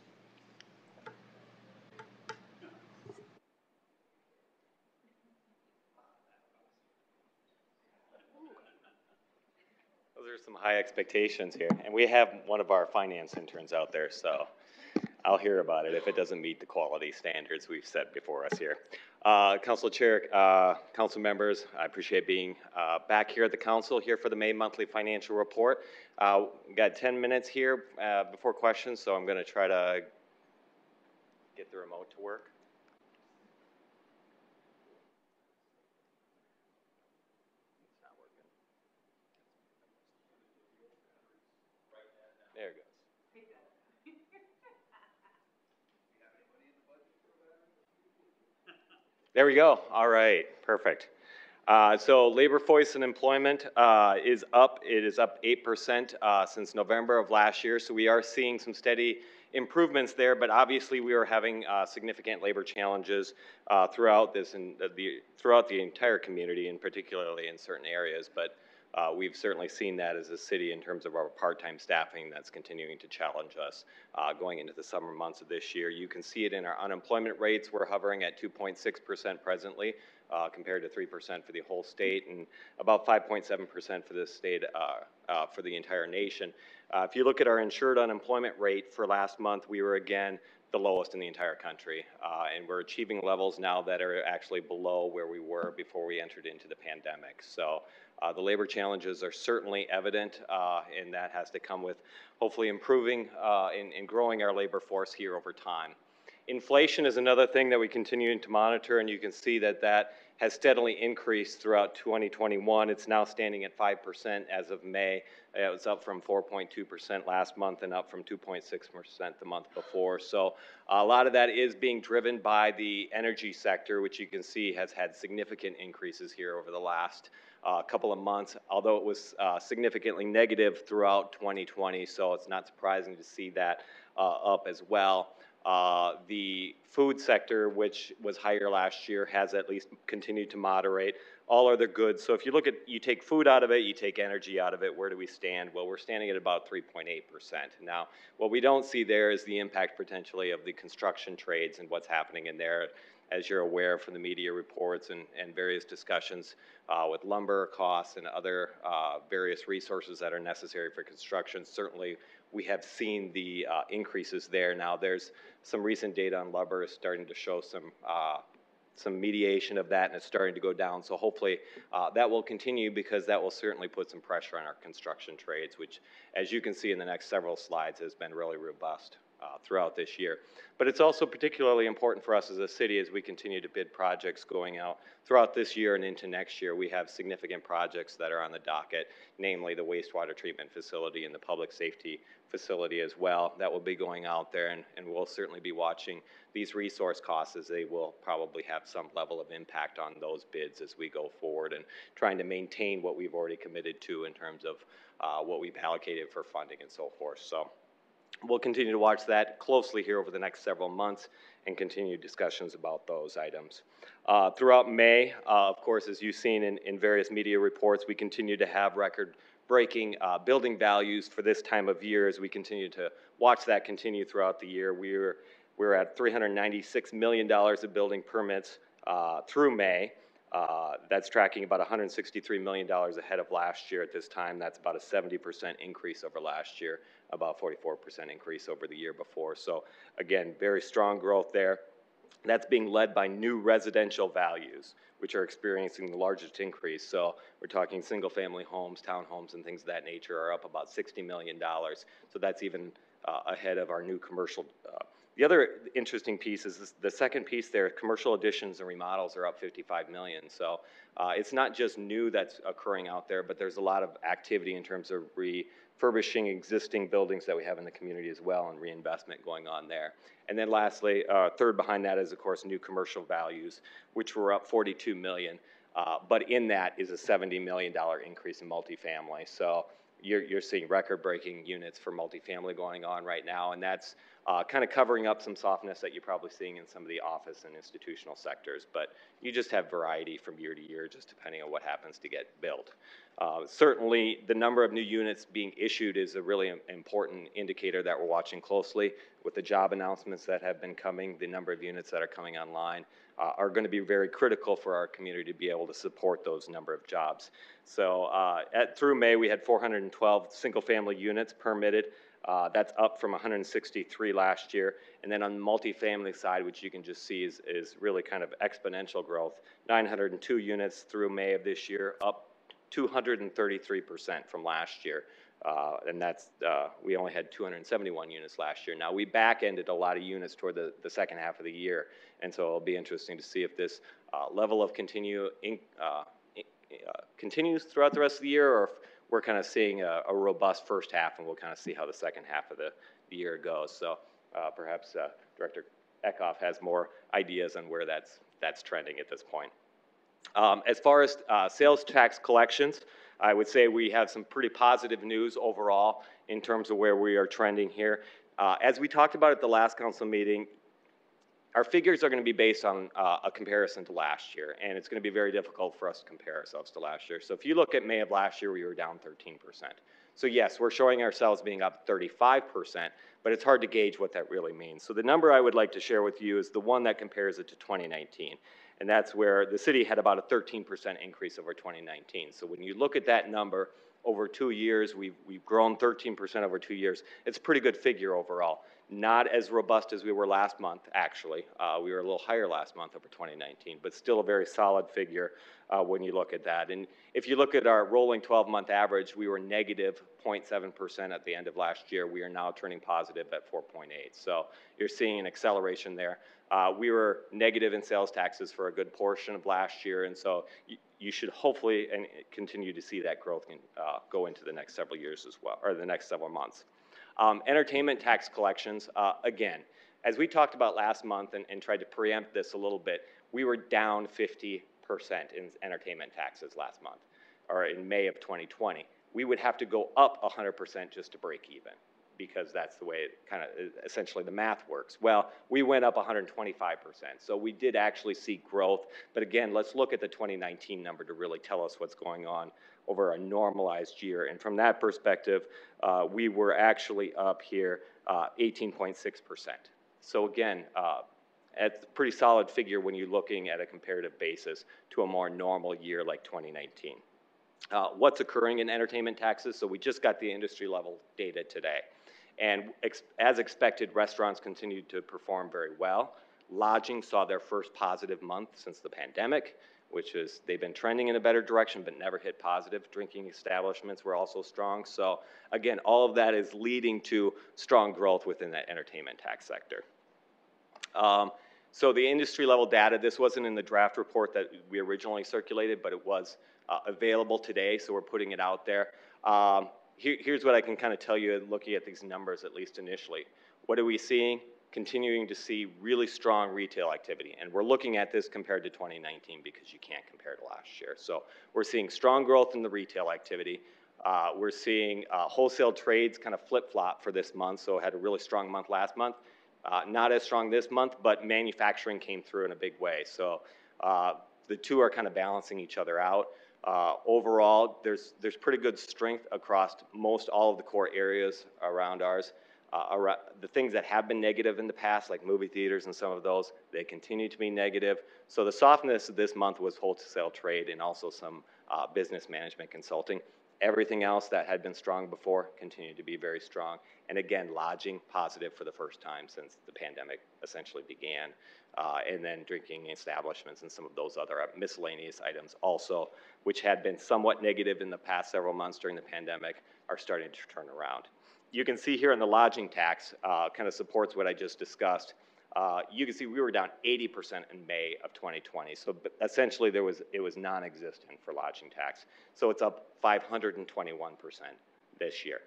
Those are some high expectations here, and we have one of our finance interns out there, so I'll hear about it if it doesn't meet the quality standards we've set before us here. Uh, Council Chair, uh, council members, I appreciate being uh, back here at the council here for the May monthly financial report. Uh, got 10 minutes here uh, before questions, so I'm going to try to get the remote to work. It's not working. There it goes. There we go. All right, perfect. Uh, so labor force and employment uh, is up. It is up 8% uh, since November of last year. So we are seeing some steady improvements there, but obviously we are having uh, significant labor challenges uh, throughout this and the throughout the entire community, and particularly in certain areas. But uh, we've certainly seen that as a city in terms of our part-time staffing that's continuing to challenge us uh, going into the summer months of this year. You can see it in our unemployment rates. We're hovering at 2.6% presently uh, compared to 3% for the whole state and about 5.7% for the state, uh, uh, for the entire nation. Uh, if you look at our insured unemployment rate for last month, we were again the lowest in the entire country. Uh, and we're achieving levels now that are actually below where we were before we entered into the pandemic. So uh, the labor challenges are certainly evident, uh, and that has to come with hopefully improving uh, and, and growing our labor force here over time. Inflation is another thing that we continue to monitor, and you can see that that has steadily increased throughout 2021. It's now standing at 5% as of May. It was up from 4.2% last month and up from 2.6% the month before. So a lot of that is being driven by the energy sector, which you can see has had significant increases here over the last uh, couple of months, although it was uh, significantly negative throughout 2020. So it's not surprising to see that uh, up as well. Uh, the food sector, which was higher last year, has at least continued to moderate. All other goods. So if you look at, you take food out of it, you take energy out of it, where do we stand? Well, we're standing at about 3.8%. Now, what we don't see there is the impact potentially of the construction trades and what's happening in there. As you're aware from the media reports and, and various discussions uh, with lumber costs and other uh, various resources that are necessary for construction, certainly we have seen the uh, increases there. Now, there's some recent data on lumber is starting to show some uh, some mediation of that, and it's starting to go down. So hopefully uh, that will continue because that will certainly put some pressure on our construction trades, which, as you can see in the next several slides, has been really robust uh, throughout this year. But it's also particularly important for us as a city as we continue to bid projects going out throughout this year and into next year. We have significant projects that are on the docket, namely the wastewater treatment facility and the public safety facility as well. That will be going out there, and, and we'll certainly be watching these resource costs as they will probably have some level of impact on those bids as we go forward and trying to maintain what we've already committed to in terms of uh, what we've allocated for funding and so forth. So We'll continue to watch that closely here over the next several months and continue discussions about those items. Uh, throughout May, uh, of course, as you've seen in, in, various media reports, we continue to have record-breaking uh, building values for this time of year as we continue to watch that continue throughout the year. We're, we're at $396 million of building permits uh, through May. Uh, that's tracking about $163 million ahead of last year at this time. That's about a 70% increase over last year, about 44% increase over the year before. So again, very strong growth there. That's being led by new residential values, which are experiencing the largest increase. So we're talking single family homes, townhomes, and things of that nature are up about $60 million. So that's even uh, ahead of our new commercial uh, the other interesting piece is this, the second piece there, commercial additions and remodels are up 55 million. So uh, it's not just new that's occurring out there, but there's a lot of activity in terms of refurbishing existing buildings that we have in the community as well and reinvestment going on there. And then lastly, uh, third behind that is of course new commercial values, which were up 42 million. Uh, but in that is a $70 million increase in multifamily. So you're, you're seeing record-breaking units for multifamily going on right now, and that's uh, kind of covering up some softness that you're probably seeing in some of the office and institutional sectors. But you just have variety from year to year, just depending on what happens to get built. Uh, certainly, the number of new units being issued is a really important indicator that we're watching closely. With the job announcements that have been coming, the number of units that are coming online uh, are going to be very critical for our community to be able to support those number of jobs. So uh, at, through May, we had 412 single-family units permitted. Uh, that's up from 163 last year. And then on the multifamily side, which you can just see is, is really kind of exponential growth, 902 units through May of this year, up 233% from last year. Uh, and that's, uh, we only had 271 units last year. Now, we back-ended a lot of units toward the, the second half of the year, and so it'll be interesting to see if this uh, level of continue, in, uh, uh, continues throughout the rest of the year, or if we're kind of seeing a, a, robust first half, and we'll kind of see how the second half of the, the year goes. So uh, perhaps Director Eckhoff has more ideas on where that's that's trending at this point. Um, As far as uh, sales tax collections, I would say we have some pretty positive news overall in terms of where we are trending here. Uh, As we talked about at the last council meeting, our figures are going to be based on uh, a comparison to last year, and it's going to be very difficult for us to compare ourselves to last year. So if you look at May of last year, we were down 13%. So yes, we're showing ourselves being up 35%, but it's hard to gauge what that really means. So the number I would like to share with you is the one that compares it to 2019. And that's where the city had about a 13% increase over 2019. So when you look at that number over two years, we've, we've grown 13% over two years. It's a pretty good figure overall. Not as robust as we were last month, actually. Uh, we were a little higher last month over 2019, but still a very solid figure when you look at that. And if you look at our rolling 12-month average, we were negative 0.7% at the end of last year. We are now turning positive at 4.8. So you're seeing an acceleration there. Uh, we were negative in sales taxes for a good portion of last year, and so you, you should hopefully and continue to see that growth in, uh, go into the next several years as well, or the next several months. Um, entertainment tax collections, uh, again, as we talked about last month and, and tried to preempt this a little bit, we were down 50% in entertainment taxes last month, or in May of 2020. We would have to go up 100% just to break even because that's the way it kind of essentially the math works. Well, we went up 125%. So we did actually see growth. But again, let's look at the 2019 number to really tell us what's going on over a normalized year. And from that perspective, uh, we were actually up here 18.6%. Uh, so again, uh, it's a pretty solid figure when you're looking at a comparative basis to a more normal year like 2019. Uh, what's occurring in entertainment taxes? So we just got the industry level data today. And ex as expected, restaurants continued to perform very well. Lodging saw their first positive month since the pandemic, which is they've been trending in a better direction but never hit positive. Drinking establishments were also strong. So again, all of that is leading to strong growth within that entertainment tax sector. Um, so the industry level data, this wasn't in the draft report that we originally circulated, but it was uh, available today, so we're putting it out there. Um, here, here's what I can kind of tell you looking at these numbers, at least initially. What are we seeing? Continuing to see really strong retail activity. And we're looking at this compared to 2019 because you can't compare to last year. So we're seeing strong growth in the retail activity. Uh, we're seeing uh, wholesale trades kind of flip-flop for this month. So had a really strong month last month. Uh, not as strong this month, but manufacturing came through in a big way. So uh, the two are kind of balancing each other out. Uh, overall, there's, there's pretty good strength across most all of the core areas around ours. Uh, around, the things that have been negative in the past, like movie theaters and some of those, they continue to be negative. So the softness this month was wholesale trade and also some uh, business management consulting. Everything else that had been strong before continued to be very strong. And again, lodging positive for the first time since the pandemic essentially began uh, and then drinking establishments and some of those other miscellaneous items also, which had been somewhat negative in the past several months during the pandemic, are starting to turn around. You can see here in the lodging tax, uh, kind of supports what I just discussed. Uh, you can see we were down 80% in May of 2020. So essentially there was, it was non-existent for lodging tax. So it's up 521% this year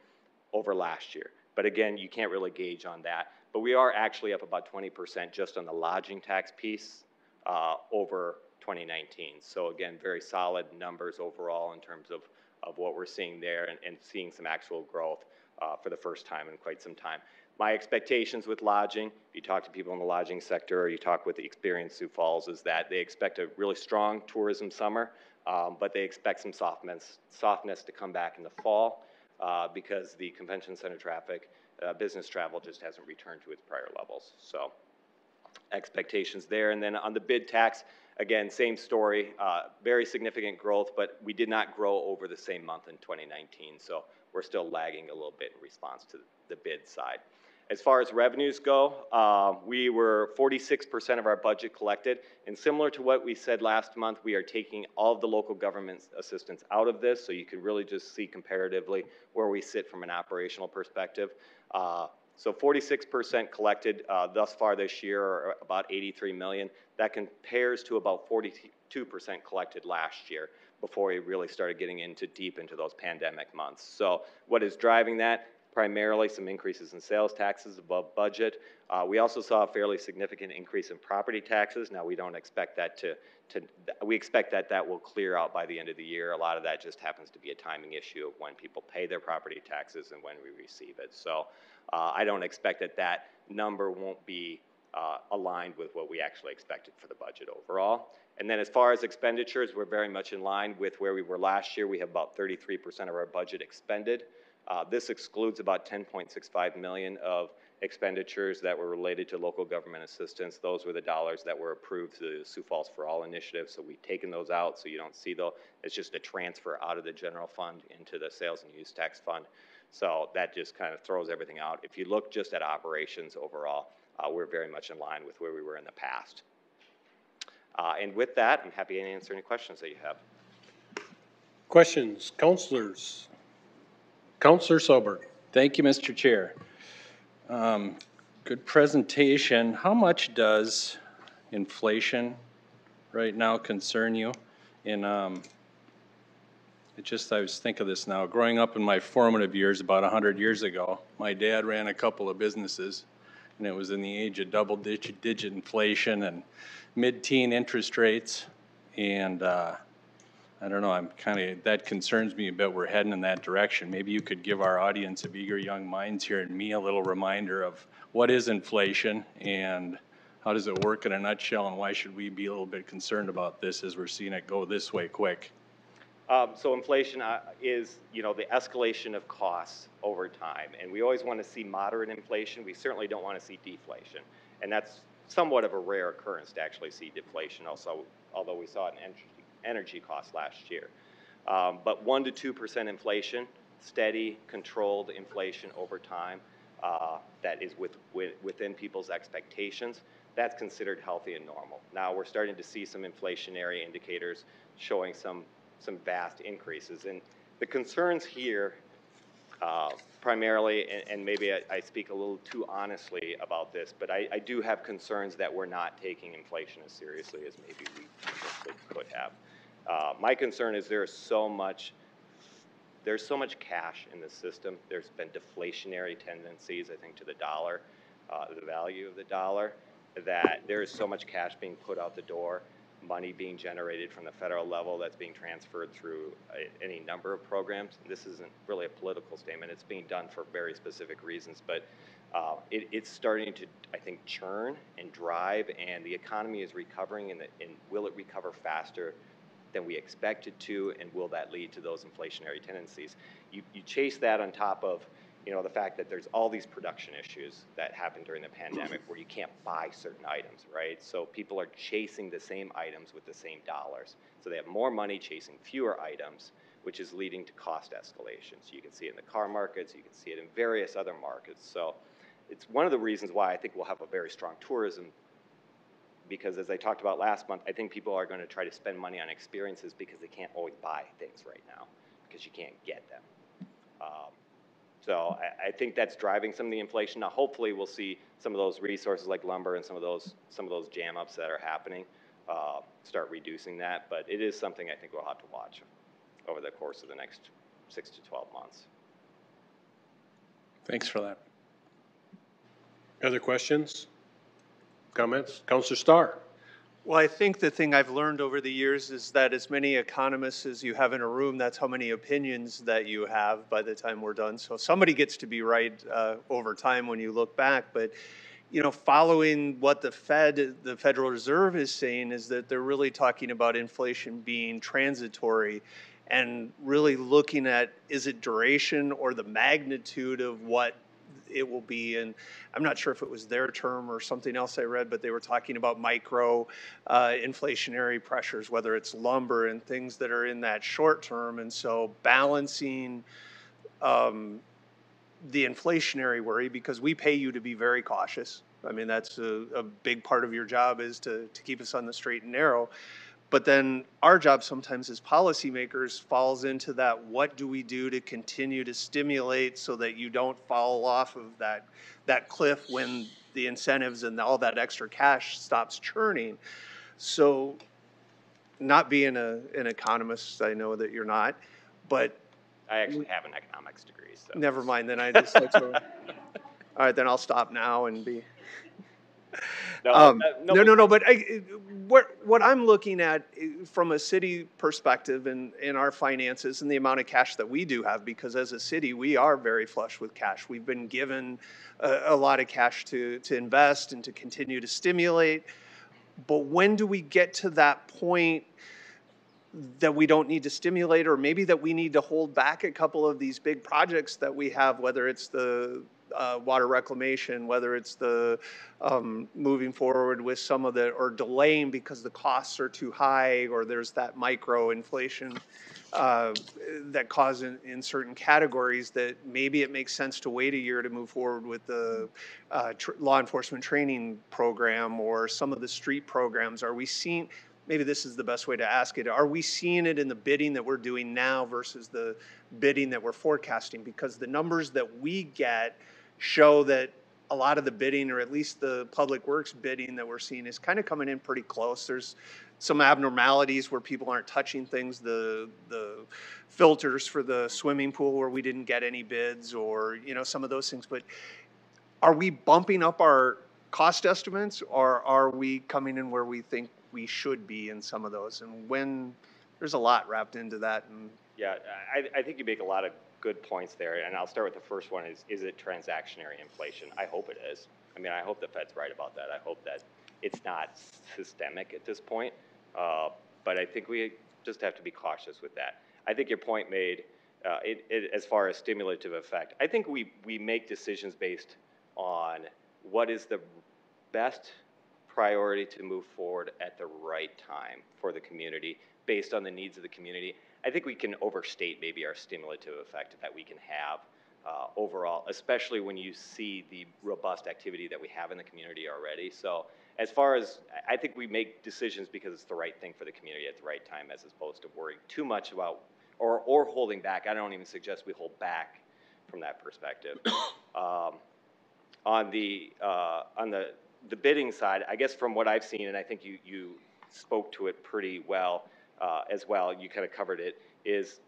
over last year. But again, you can't really gauge on that. But we are actually up about 20% just on the lodging tax piece uh, over 2019. So again, very solid numbers overall in terms of, of what we're seeing there and, and seeing some actual growth uh, for the first time in quite some time. My expectations with lodging, if you talk to people in the lodging sector or you talk with the Experience Sioux Falls, is that they expect a really strong tourism summer, um, but they expect some softness, softness to come back in the fall uh, because the convention center traffic uh, business travel just hasn't returned to its prior levels. So expectations there. And then on the bid tax, again, same story, uh, very significant growth, but we did not grow over the same month in 2019. So we're still lagging a little bit in response to the bid side. As far as revenues go, uh, we were 46% of our budget collected. And similar to what we said last month, we are taking all of the local government assistance out of this. So you can really just see comparatively where we sit from an operational perspective. Uh, so 46% collected uh, thus far this year, or about 83 million. That compares to about 42% collected last year before we really started getting into deep into those pandemic months. So what is driving that? Primarily some increases in sales taxes above budget. Uh, We also saw a fairly significant increase in property taxes. Now, we don't expect that to, to, we expect that that will clear out by the end of the year. A lot of that just happens to be a timing issue of when people pay their property taxes and when we receive it. So uh, I don't expect that that number won't be uh, aligned with what we actually expected for the budget overall. And then as far as expenditures, we're very much in line with where we were last year. We have about 33% of our budget expended. Uh, This excludes about 10.65 million of expenditures that were related to local government assistance. Those were the dollars that were approved through the Sioux Falls for All initiative, so we've taken those out, so you don't see those. It's just a transfer out of the general fund into the sales and use tax fund. So that just kind of throws everything out. If you look just at operations overall, uh, we're very much in line with where we were in the past. Uh, And with that, I'm happy to answer any questions that you have. Questions, counselors? Counselor Selberg. Thank you, Mr. Chair. Um, Good presentation. How much does inflation right now concern you? In, um, it just, I was thinking of this now, growing up in my formative years, about 100 years ago, my dad ran a couple of businesses, and it was in the age of double-digit digit inflation and mid-teen interest rates. And uh, I don't know, I'm kind of, that concerns me a bit, we're heading in that direction. Maybe you could give our audience of eager young minds here and me a little reminder of what is inflation and how does it work in a nutshell and why should we be a little bit concerned about this as we're seeing it go this way quick? Um, So inflation uh, is, you know, the escalation of costs over time. And we always want to see moderate inflation. We certainly don't want to see deflation. And that's somewhat of a rare occurrence to actually see deflation also, although we saw it in energy, energy costs last year. Um, But 1% to 2% inflation, steady, controlled inflation over time, uh, that is with, with, within people's expectations, that's considered healthy and normal. Now, we're starting to see some inflationary indicators showing some, some vast increases. And the concerns here uh, primarily, and, and maybe I, I speak a little too honestly about this, but I, I do have concerns that we're not taking inflation as seriously as maybe we could have. Uh, my concern is there's so much, there's so much cash in the system. There's been deflationary tendencies, I think, to the dollar, uh, the value of the dollar, that there is so much cash being put out the door money being generated from the federal level that's being transferred through a- any number of programs. This isn't really a political statement, it's being done for very specific reasons, but uh, it, it's starting to, I think, churn and drive, and the economy is recovering, and, the- and will it recover faster than we expected to, and will that lead to those inflationary tendencies? You, you chase that on top of, you know, the fact that there's all these production issues that happened during the pandemic where you can't buy certain items, right? So people are chasing the same items with the same dollars. So they have more money chasing fewer items, which is leading to cost escalations. You can see it in the car markets, you can see it in various other markets. So it's one of the reasons why I think we'll have a very strong tourism because as I talked about last month, I think people are going to try to spend money on experiences because they can't always buy things right now because you can't get them. Um, so I, I think that's driving some of the inflation. Now, hopefully, we'll see some of those resources like lumber and some of those some of those jam ups that are happening uh, start reducing that. But it is something I think we'll have to watch over the course of the next six to 12 months. Thanks for that. Other questions? Comments? Counselor Starr. Well, I think the thing I've learned over the years is that as many economists as you have in a room, that's how many opinions that you have by the time we're done. So somebody gets to be right uh, over time when you look back. But, you know, following what the Fed, the Federal Reserve is saying is that they're really talking about inflation being transitory and really looking at is it duration or the magnitude of what it will be. And I'm not sure if it was their term or something else I read, but they were talking about micro uh, inflationary pressures, whether it's lumber and things that are in that short term. And so balancing um, the inflationary worry, because we pay you to be very cautious. I mean, that's a, a big part of your job is to, to keep us on the straight and narrow. But then our job sometimes as policymakers falls into that what do we do to continue to stimulate so that you don't fall off of that that cliff when the incentives and all that extra cash stops churning. So not being a, an economist, I know that you're not, but I actually have an economics degree, so. Never mind, then I just, (laughs) all right, then I'll stop now and be. (laughs) No, Um, no, no, no, but I, what, what I'm looking at eh, from a city perspective and in our finances and the amount of cash that we do have, because as a city, we are very flush with cash. We've been given a, a lot of cash to, to invest and to continue to stimulate. But when do we get to that point that we don't need to stimulate, or maybe that we need to hold back a couple of these big projects that we have, whether it's the uh, water reclamation, whether it's the um, moving forward with some of the, or delaying because the costs are too high, or there's that micro inflation uh, that causes in, in certain categories that maybe it makes sense to wait a year to move forward with the uh, law enforcement training program or some of the street programs. Are we seeing, maybe this is the best way to ask it, are we seeing it in the bidding that we're doing now versus the bidding that we're forecasting? Because the numbers that we get show that a lot of the bidding, or at least the public works bidding that we're seeing is kind of coming in pretty close. There's some abnormalities where people aren't touching things, the, the filters for the swimming pool where we didn't get any bids or, you know, some of those things. But are we bumping up our cost estimates or are we coming in where we think we should be in some of those? And when, there's a lot wrapped into that and Yeah, I, I think you make a lot of good points there, and I'll start with the first one, is, is it transactionary inflation? I hope it is. I mean, I hope the Fed's right about that. I hope that it's not systemic at this point. Uh, but I think we just have to be cautious with that. I think your point made, uh, it, it, as far as stimulative effect, I think we, we make decisions based on what is the best priority to move forward at the right time for the community, based on the needs of the community. I think we can overstate maybe our stimulative effect that we can have uh, overall, especially when you see the robust activity that we have in the community already. So as far as, I think we make decisions because it's the right thing for the community at the right time as opposed to worrying too much about, or, or holding back. I don't even suggest we hold back from that perspective. (coughs) Um, on the, uh, on the, the bidding side, I guess from what I've seen, and I think you, you spoke to it pretty well, uh, as well, you kind of covered it, is,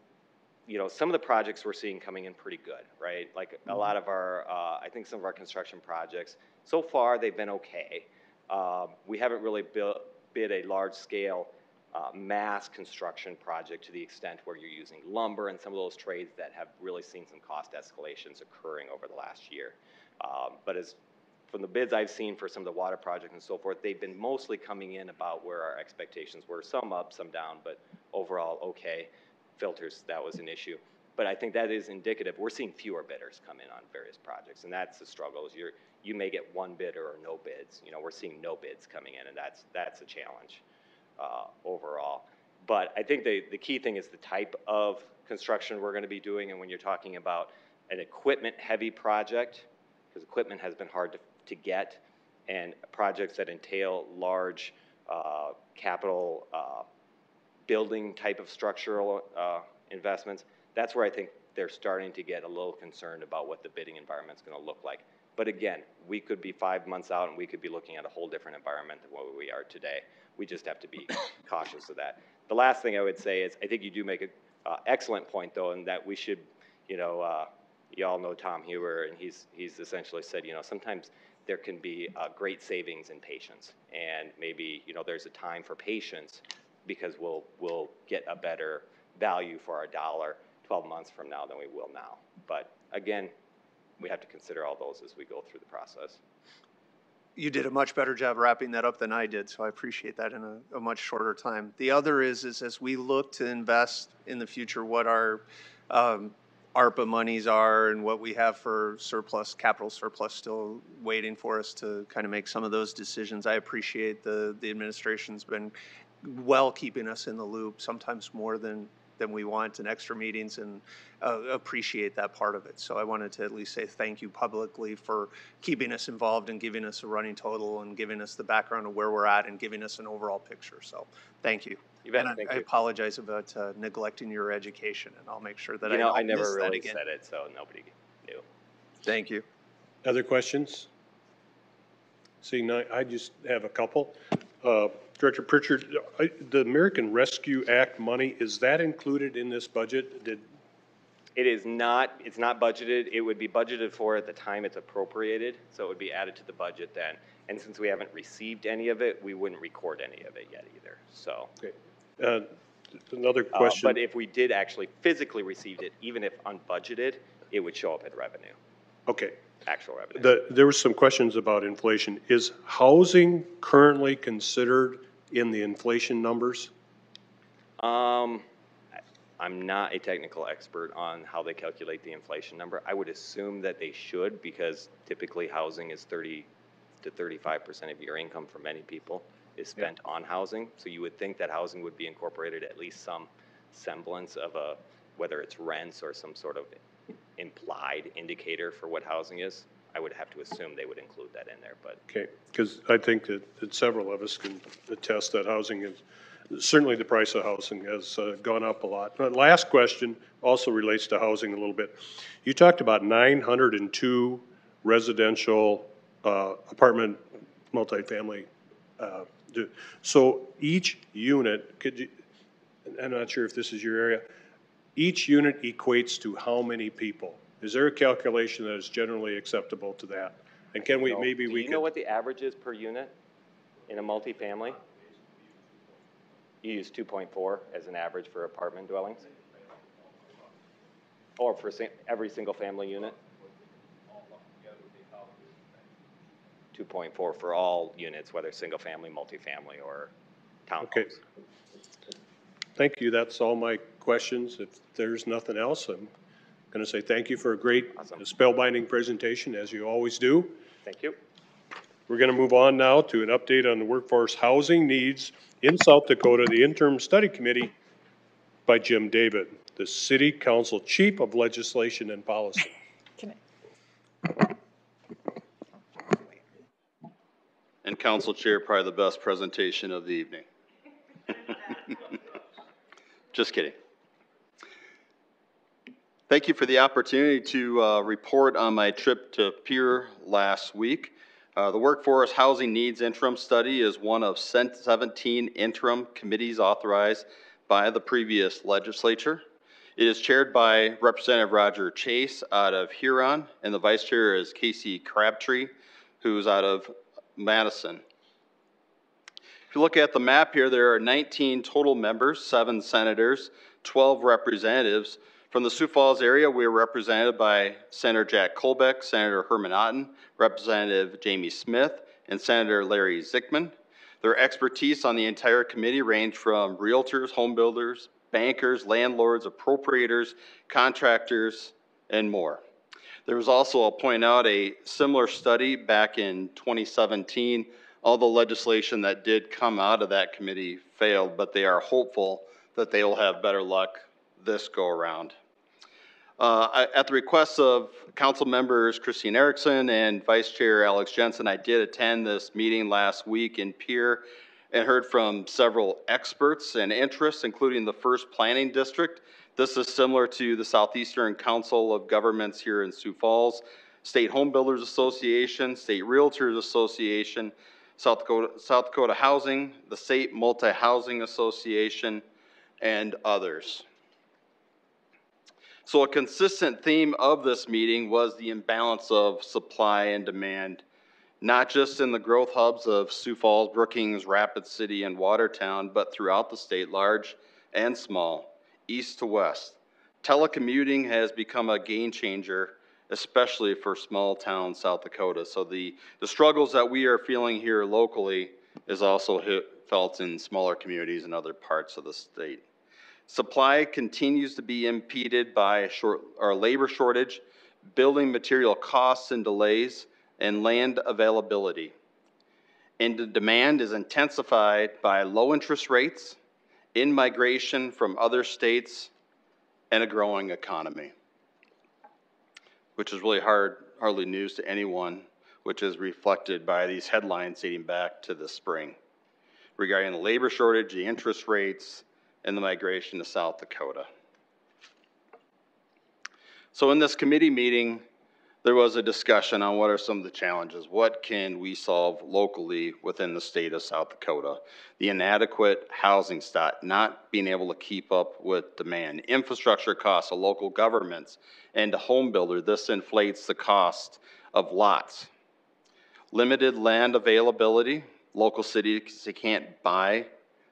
you know, some of the projects we're seeing coming in pretty good, right? Like a lot of our, uh, I think some of our construction projects, so far, they've been okay. Um, we haven't really built, bid a large-scale, uh, mass construction project to the extent where you're using lumber and some of those trades that have really seen some cost escalations occurring over the last year. Um, But as, from the bids I've seen for some of the water projects and so forth, they've been mostly coming in about where our expectations were, some up, some down, but overall, okay. Filters, that was an issue. But I think that is indicative, we're seeing fewer bidders come in on various projects, and that's the struggle, is you're, you may get one bidder or no bids. You know, we're seeing no bids coming in, and that's, that's a challenge uh, overall. But I think the, the key thing is the type of construction we're gonna be doing, and when you're talking about an equipment-heavy project, because equipment has been hard to, to get, and projects that entail large uh, capital uh, building type of structural uh, investments, that's where I think they're starting to get a little concerned about what the bidding environment's going to look like. But again, we could be five months out and we could be looking at a whole different environment than what we are today. We just have to be (coughs) cautious of that. The last thing I would say is, I think you do make an excellent point, though, in that we should, you know, uh, you all know Tom Hewer, and he's, he's essentially said, you know, sometimes there can be uh, great savings in patients. And maybe, you know, there's a time for patience because we'll, we'll get a better value for our dollar 12 months from now than we will now. But again, we have to consider all those as we go through the process. you did a much better job wrapping that up than I did, so I appreciate that in a, a much shorter time. The other is, is as we look to invest in the future, what our um, ARPA monies are and what we have for surplus, capital surplus still waiting for us to kind of make some of those decisions. I appreciate the, the administration's been well keeping us in the loop, sometimes more than, than we want in extra meetings and uh, appreciate that part of it. So I wanted to at least say thank you publicly for keeping us involved and giving us a running total and giving us the background of where we're at and giving us an overall picture. So thank you. You bet, And I- thank I you. apologize about uh, neglecting your education and I'll make sure that I You know, I don't miss never that really again. said it, so nobody knew. Thank you. Other questions? Seeing none, I just have a couple. Uh, Director Pritchett, I- the American Rescue Act money, is that included in this budget? Did, It is not, it's not budgeted. It would be budgeted for at the time it's appropriated, so it would be added to the budget then. And since we haven't received any of it, we wouldn't record any of it yet either, so. Uh, Another Uh, question. But if we did actually physically receive it, even if unbudgeted, it would show up in revenue, Okay. actual revenue. The, there were some questions about inflation. Is housing currently considered in the inflation numbers? Um, I- I'm not a technical expert on how they calculate the inflation number. I would assume that they should because typically housing is thirty to thirty-five percent of your income for many people is spent on housing. So you would think that housing would be incorporated at least some semblance of a, whether it's rents or some sort of implied indicator for what housing is. I would have to assume they would include that in there, but Okay, because I think that, that several of us can attest that housing is, certainly the price of housing has uh, gone up a lot. Last question also relates to housing a little bit. You talked about nine hundred and two residential, uh, apartment, multifamily, uh, do- so each unit, could you, I'm not sure if this is your area, each unit equates to how many people? Is there a calculation that is generally acceptable to that? And can we, No. maybe Do we you could? know what the average is per unit in a multifamily? You use two point four as an average for apartment dwellings? Or for sing- every single family unit? Two point four for all units, whether single-family, multifamily, or Okay. townhomes. Thank you, that's all my questions. If there's nothing else, I'm going to say thank you for a great Awesome. spellbinding presentation, as you always do. Thank you. We're going to move on now to an update on the workforce housing needs in South Dakota, the interim study committee by Jim David, the city council chief of legislation and policy. Can And council chair, probably the best presentation of the evening. (laughs) Just kidding. Thank you for the opportunity to uh, report on my trip to Pierre last week. Uh, The Workforce Housing Needs Interim Study is one of 17 interim committees authorized by the previous legislature. It is chaired by Representative Roger Chase out of Huron, and the vice chair is Casey Crabtree, who's out of Madison. If you look at the map here, there are 19 total members, seven senators, 12 representatives. From the Sioux Falls area, we are represented by Senator Jack Kolbeck, Senator Herman Otten, Representative Jamie Smith, and Senator Larry Zikmund. Their expertise on the entire committee range from realtors, home builders, bankers, landlords, appropriators, contractors, and more. There was also, I'll point out, a similar study back in 2017. All the legislation that did come out of that committee failed, but they are hopeful that they will have better luck this go-around. Uh, I- At the request of council members Christine Erickson and Vice Chair Alex Jensen, I did attend this meeting last week in Pierre and heard from several experts and interests, including the First Planning District. This is similar to the Southeastern Council of Governments here in Sioux Falls, State Home Builders Association, State Realtors Association, South Dakota, South Dakota Housing, the State Multi-Housing Association, and others. So a consistent theme of this meeting was the imbalance of supply and demand, not just in the growth hubs of Sioux Falls, Brookings, Rapid City, and Watertown, but throughout the state, large and small, east to west. Telecommuting has become a game changer, especially for small town South Dakota. So the, the struggles that we are feeling here locally is also hit, felt in smaller communities in other parts of the state. Supply continues to be impeded by short, or labor shortage, building material costs and delays, and land availability. And the demand is intensified by low interest rates, in-migration from other states, and a growing economy. Which is really hard, hardly news to anyone, which is reflected by these headlines dating back to the spring regarding the labor shortage, the interest rates, and the migration to South Dakota. So in this committee meeting, there was a discussion on what are some of the challenges. What can we solve locally within the state of South Dakota? The inadequate housing stock, not being able to keep up with demand, infrastructure costs of local governments, and to home builder, this inflates the cost of lots. Limited land availability, local cities can't buy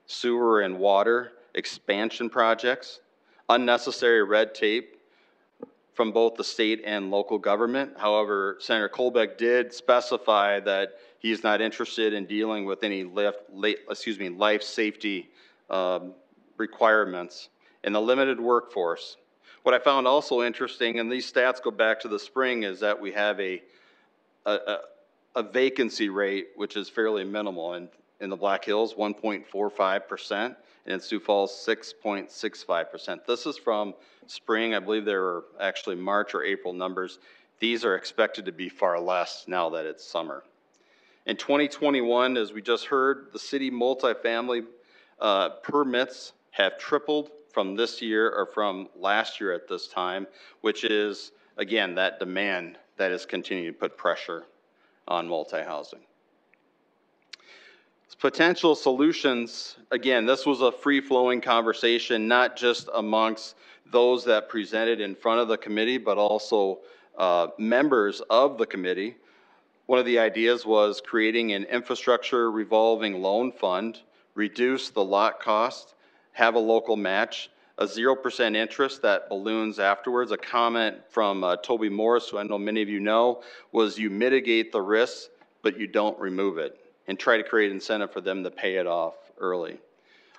sewer and water expansion projects, unnecessary red tape, from both the state and local government. However, Senator Kolbeck did specify that he is not interested in dealing with any lift, late, excuse me, life safety um, requirements in the limited workforce. What I found also interesting, and these stats go back to the spring, is that we have a, a, a, vacancy rate which is fairly minimal. In, in the Black Hills, 1.45%, and in Sioux Falls, 6.65%. This is from spring. I believe there were actually March or April numbers. These are expected to be far less now that it's summer. In 2021, as we just heard, the city multifamily uh, permits have tripled from this year or from last year at this time, which is, again, that demand that is continuing to put pressure on multi-housing. Potential solutions, again, this was a free-flowing conversation, not just amongst those that presented in front of the committee, but also uh, members of the committee. One of the ideas was creating an infrastructure revolving loan fund, reduce the lot cost, have a local match, a 0% interest that balloons afterwards. A comment from uh, Toby Morris, who I know many of you know, was you mitigate the risk, but you don't remove it, and try to create incentive for them to pay it off early.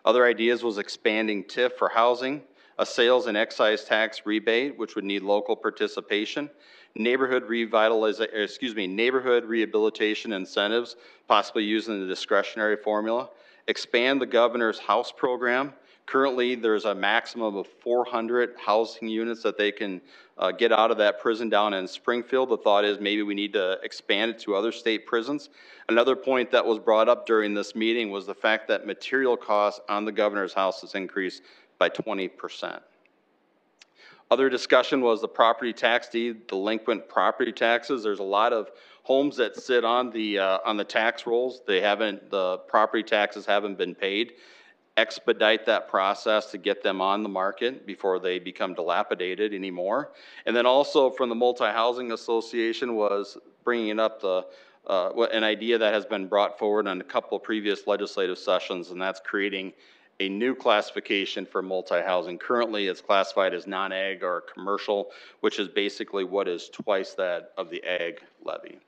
Other ideas was expanding TIF for housing, a sales and excise tax rebate, which would need local participation, neighborhood revitalization, excuse me, neighborhood rehabilitation incentives, possibly using the discretionary formula, expand the governor's house program. Currently, there's a maximum of 400 housing units that they can uh, get out of that prison down in Springfield. The thought is maybe we need to expand it to other state prisons. Another point that was brought up during this meeting was the fact that material costs on the governor's house has increased by 20%. Other discussion was the property tax deed, delinquent property taxes. There's a lot of homes that sit on the, uh, on the tax rolls. They haven't, the property taxes haven't been paid. Expedite that process to get them on the market before they become dilapidated anymore. And then also from the Multi-Housing Association was bringing up the, uh, an idea that has been brought forward on a couple previous legislative sessions, and that's creating a new classification for multi-housing. Currently, it's classified as non-ag or commercial, which is basically what is twice that of the ag levy.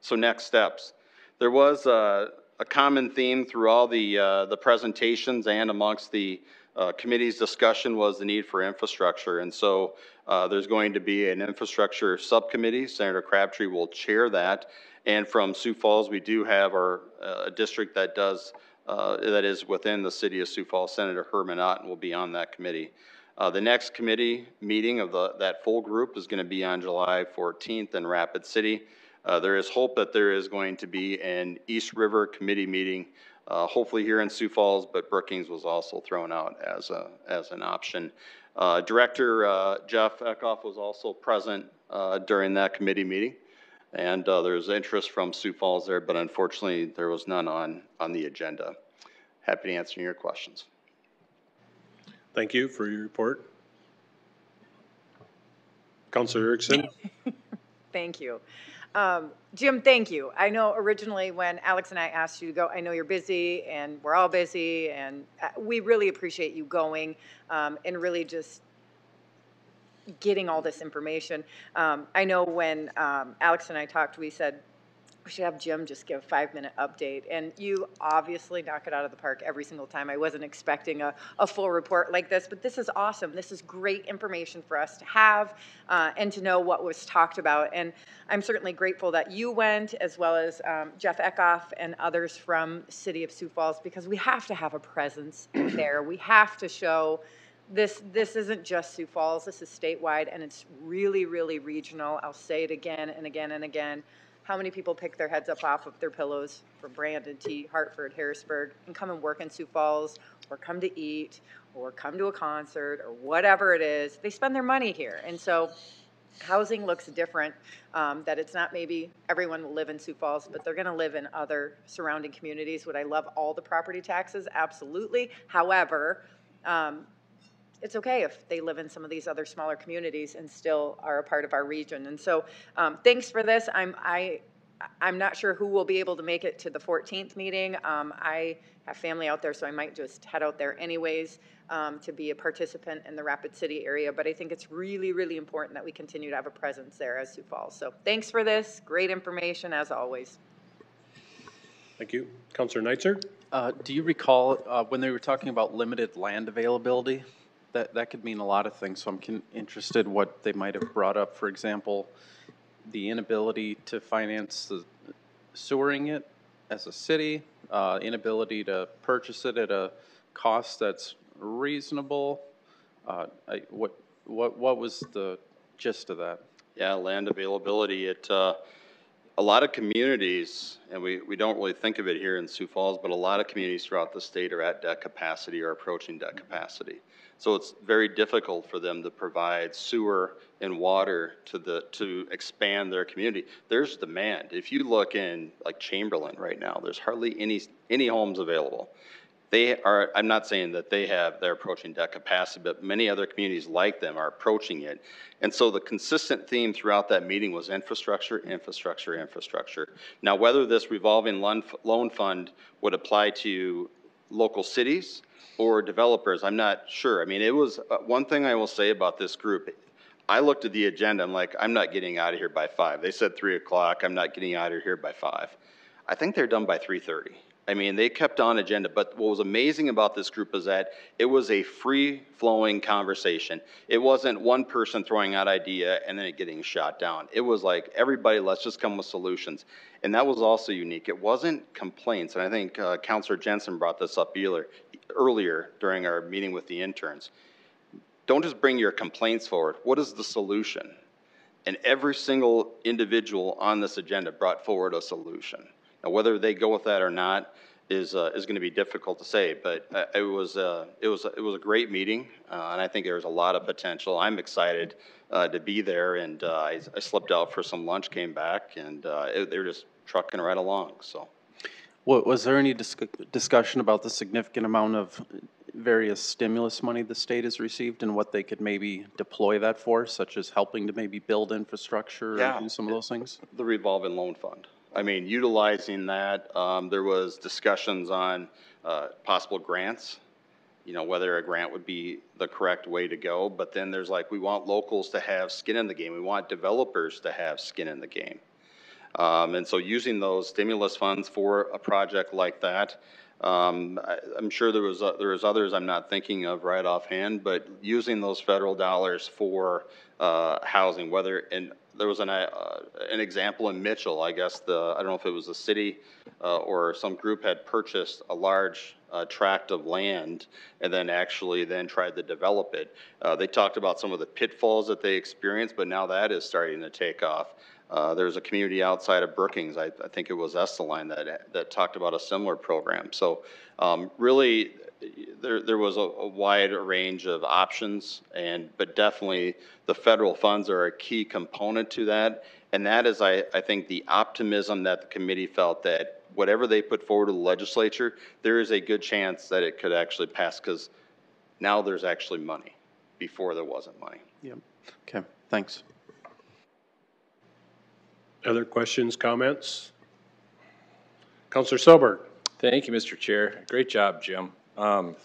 So next steps. There was a, a common theme through all the, uh, the presentations and amongst the uh, committee's discussion was the need for infrastructure. And so uh, there's going to be an infrastructure subcommittee. Senator Crabtree will chair that. And from Sioux Falls, we do have our uh, district that does uh, that is within the city of Sioux Falls. Senator Herman Otten will be on that committee. Uh, the next committee meeting of the, that full group is going to be on July 14th in Rapid City. Uh, there is hope that there is going to be an East River committee meeting, uh, hopefully here in Sioux Falls, but Brookings was also thrown out as, a, as an option. Uh, Director uh, Jeff Eckhoff was also present during that committee meeting. And uh, there's interest from Sioux Falls there, but unfortunately, there was none on, on the agenda. Happy to answer your questions. Thank you for your report. Councilor Erickson? (laughs) Thank you. Um, Jim, thank you. I know originally when Alex and I asked you to go, I know you're busy and we're all busy, and uh, we really appreciate you going um, and really just getting all this information. Um, I know when um, Alex and I talked, we said we should have Jim just give a five minute update. And you obviously knock it out of the park every single time. I wasn't expecting a, a full report like this, but this is awesome. This is great information for us to have uh, and to know what was talked about. And I'm certainly grateful that you went, as well as um, Jeff Eckhoff and others from City of Sioux Falls, because we have to have a presence (clears throat) there. We have to show this this isn't just Sioux Falls. This is statewide, and it's really, really regional. I'll say it again and again and again. How many people pick their heads up off of their pillows from Brandon Tea, Hartford, Harrisburg, and come and work in Sioux Falls, or come to eat, or come to a concert, or whatever it is? They spend their money here, and so housing looks different, um, that it's not maybe everyone will live in Sioux Falls, but they're gonna live in other surrounding communities. Would I love all the property taxes? Absolutely. However, um, it's okay if they live in some of these other smaller communities and still are a part of our region. And so, um, thanks for this. I'm, I, I'm not sure who will be able to make it to the 14th meeting. Um, I have family out there, so I might just head out there anyways um, to be a participant in the Rapid City area. But I think it's really, really important that we continue to have a presence there as Sioux Falls. So thanks for this. Great information as always. Thank you. Councilor Neitzert? Uh, Do you recall, uh, when they were talking about limited land availability? That, that could mean a lot of things, so I'm con- interested what they might have brought up. For example, the inability to finance the sewering it as a city, uh, inability to purchase it at a cost that's reasonable. Uh, I- What, what, what was the gist of that? Yeah, land availability, it, uh, a lot of communities, and we, we don't really think of it here in Sioux Falls, but a lot of communities throughout the state are at debt capacity or approaching debt capacity. So it's very difficult for them to provide sewer and water to the, to expand their community. There's demand. If you look in like Chamberlain right now, there's hardly any, any homes available. They are, I'm not saying that they have, they're approaching debt capacity, but many other communities like them are approaching it. And so the consistent theme throughout that meeting was infrastructure, infrastructure, infrastructure. Now, whether this revolving loan, loan fund would apply to local cities or developers, I'm not sure. I mean, it was, uh, one thing I will say about this group, I looked at the agenda, I'm like, I'm not getting out of here by five. They said three o'clock, I'm not getting out of here by five. I think they're done by three thirty. I mean, they kept on agenda, but what was amazing about this group is that it was a free-flowing conversation. It wasn't one person throwing out idea and then it getting shot down. It was like, everybody, let's just come with solutions. And that was also unique. It wasn't complaints, and I think uh, Councilor Jensen brought this up earlier during our meeting with the interns. Don't just bring your complaints forward. What is the solution? And every single individual on this agenda brought forward a solution. Now, whether they go with that or not is, uh, is gonna be difficult to say, but uh, it was, uh, it was, it was a great meeting, uh, and I think there's a lot of potential. I'm excited, uh, to be there, and, uh, I, I slipped out for some lunch, came back, and, uh, it- they were just trucking right along, so. Wa- Was there any discu- discussion about the significant amount of various stimulus money the state has received and what they could maybe deploy that for, such as helping to maybe build infrastructure Yeah. and do some of those things? The revolving loan fund. I mean, utilizing that, um, there was discussions on, uh, possible grants. You know, whether a grant would be the correct way to go, but then there's like, we want locals to have skin in the game. We want developers to have skin in the game. Um, and so using those stimulus funds for a project like that, um, I, I'm sure there was, uh, there was others I'm not thinking of right offhand, but using those federal dollars for, uh, housing, whether, and there was an, uh, an example in Mitchell, I guess the, I don't know if it was the city, uh, or some group had purchased a large, uh, tract of land and then actually then tried to develop it. Uh, they talked about some of the pitfalls that they experienced, but now that is starting to take off. Uh, there's a community outside of Brookings, I, I think it was Estelline, that, that talked about a similar program. So, um, really, there, there was a, a wide range of options and, but definitely the federal funds are a key component to that. And that is, I, I think, the optimism that the committee felt that whatever they put forward to the legislature, there is a good chance that it could actually pass because now there's actually money. Before there wasn't money. Yep. Okay, thanks. Other questions, comments? Councilor Selberg? Thank you, Mr. Chair. Great job, Jim. Um,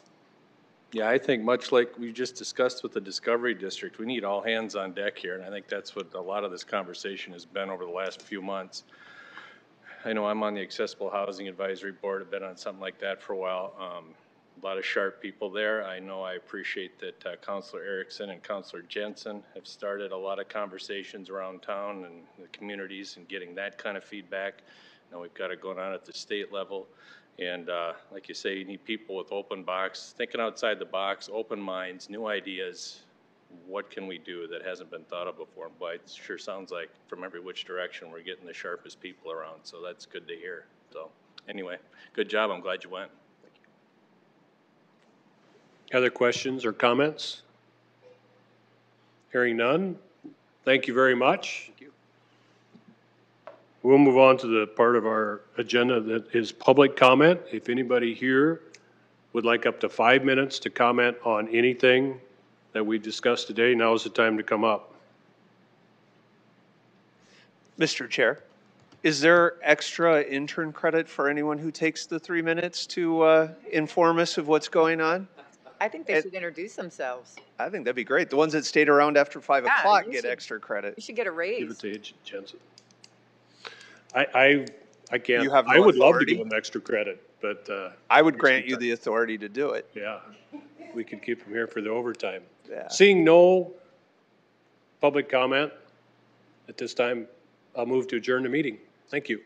Yeah, I think much like we just discussed with the Discovery District, we need all hands on deck here, and I think that's what a lot of this conversation has been over the last few months. I know I'm on the Accessible Housing Advisory Board, I've been on something like that for a while. Um, A lot of sharp people there. I know I appreciate that uh, Councilor Erickson and Councilor Jensen have started a lot of conversations around town and the communities and getting that kind of feedback. Now we've got it going on at the state level. And uh, like you say, you need people with open box, thinking outside the box, open minds, new ideas. What can we do that hasn't been thought of before? But it sure sounds like from every which direction, we're getting the sharpest people around, so that's good to hear. So, anyway, good job, I'm glad you went. Other questions or comments? Hearing none, Thank you very much. Thank you. We'll move on to the part of our agenda that is public comment. If anybody here would like up to five minutes to comment on anything that we discussed today, now is the time to come up. Mr. Chair, is there extra intern credit for anyone who takes the three minutes to uh, inform us of what's going on? I think they It- should introduce themselves. I think that'd be great. The ones that stayed around after five Yeah, o'clock you get should- extra credit. You should get a raise. Give it raise. to Jen- Jensen. I, I, I can't, You have I no would love to authority? give them extra credit, but, uh, I would grant you the authority to do it. yeah, we could keep them here for the overtime. Yeah. Seeing no public comment at this time, I'll move to adjourn the meeting. Thank you.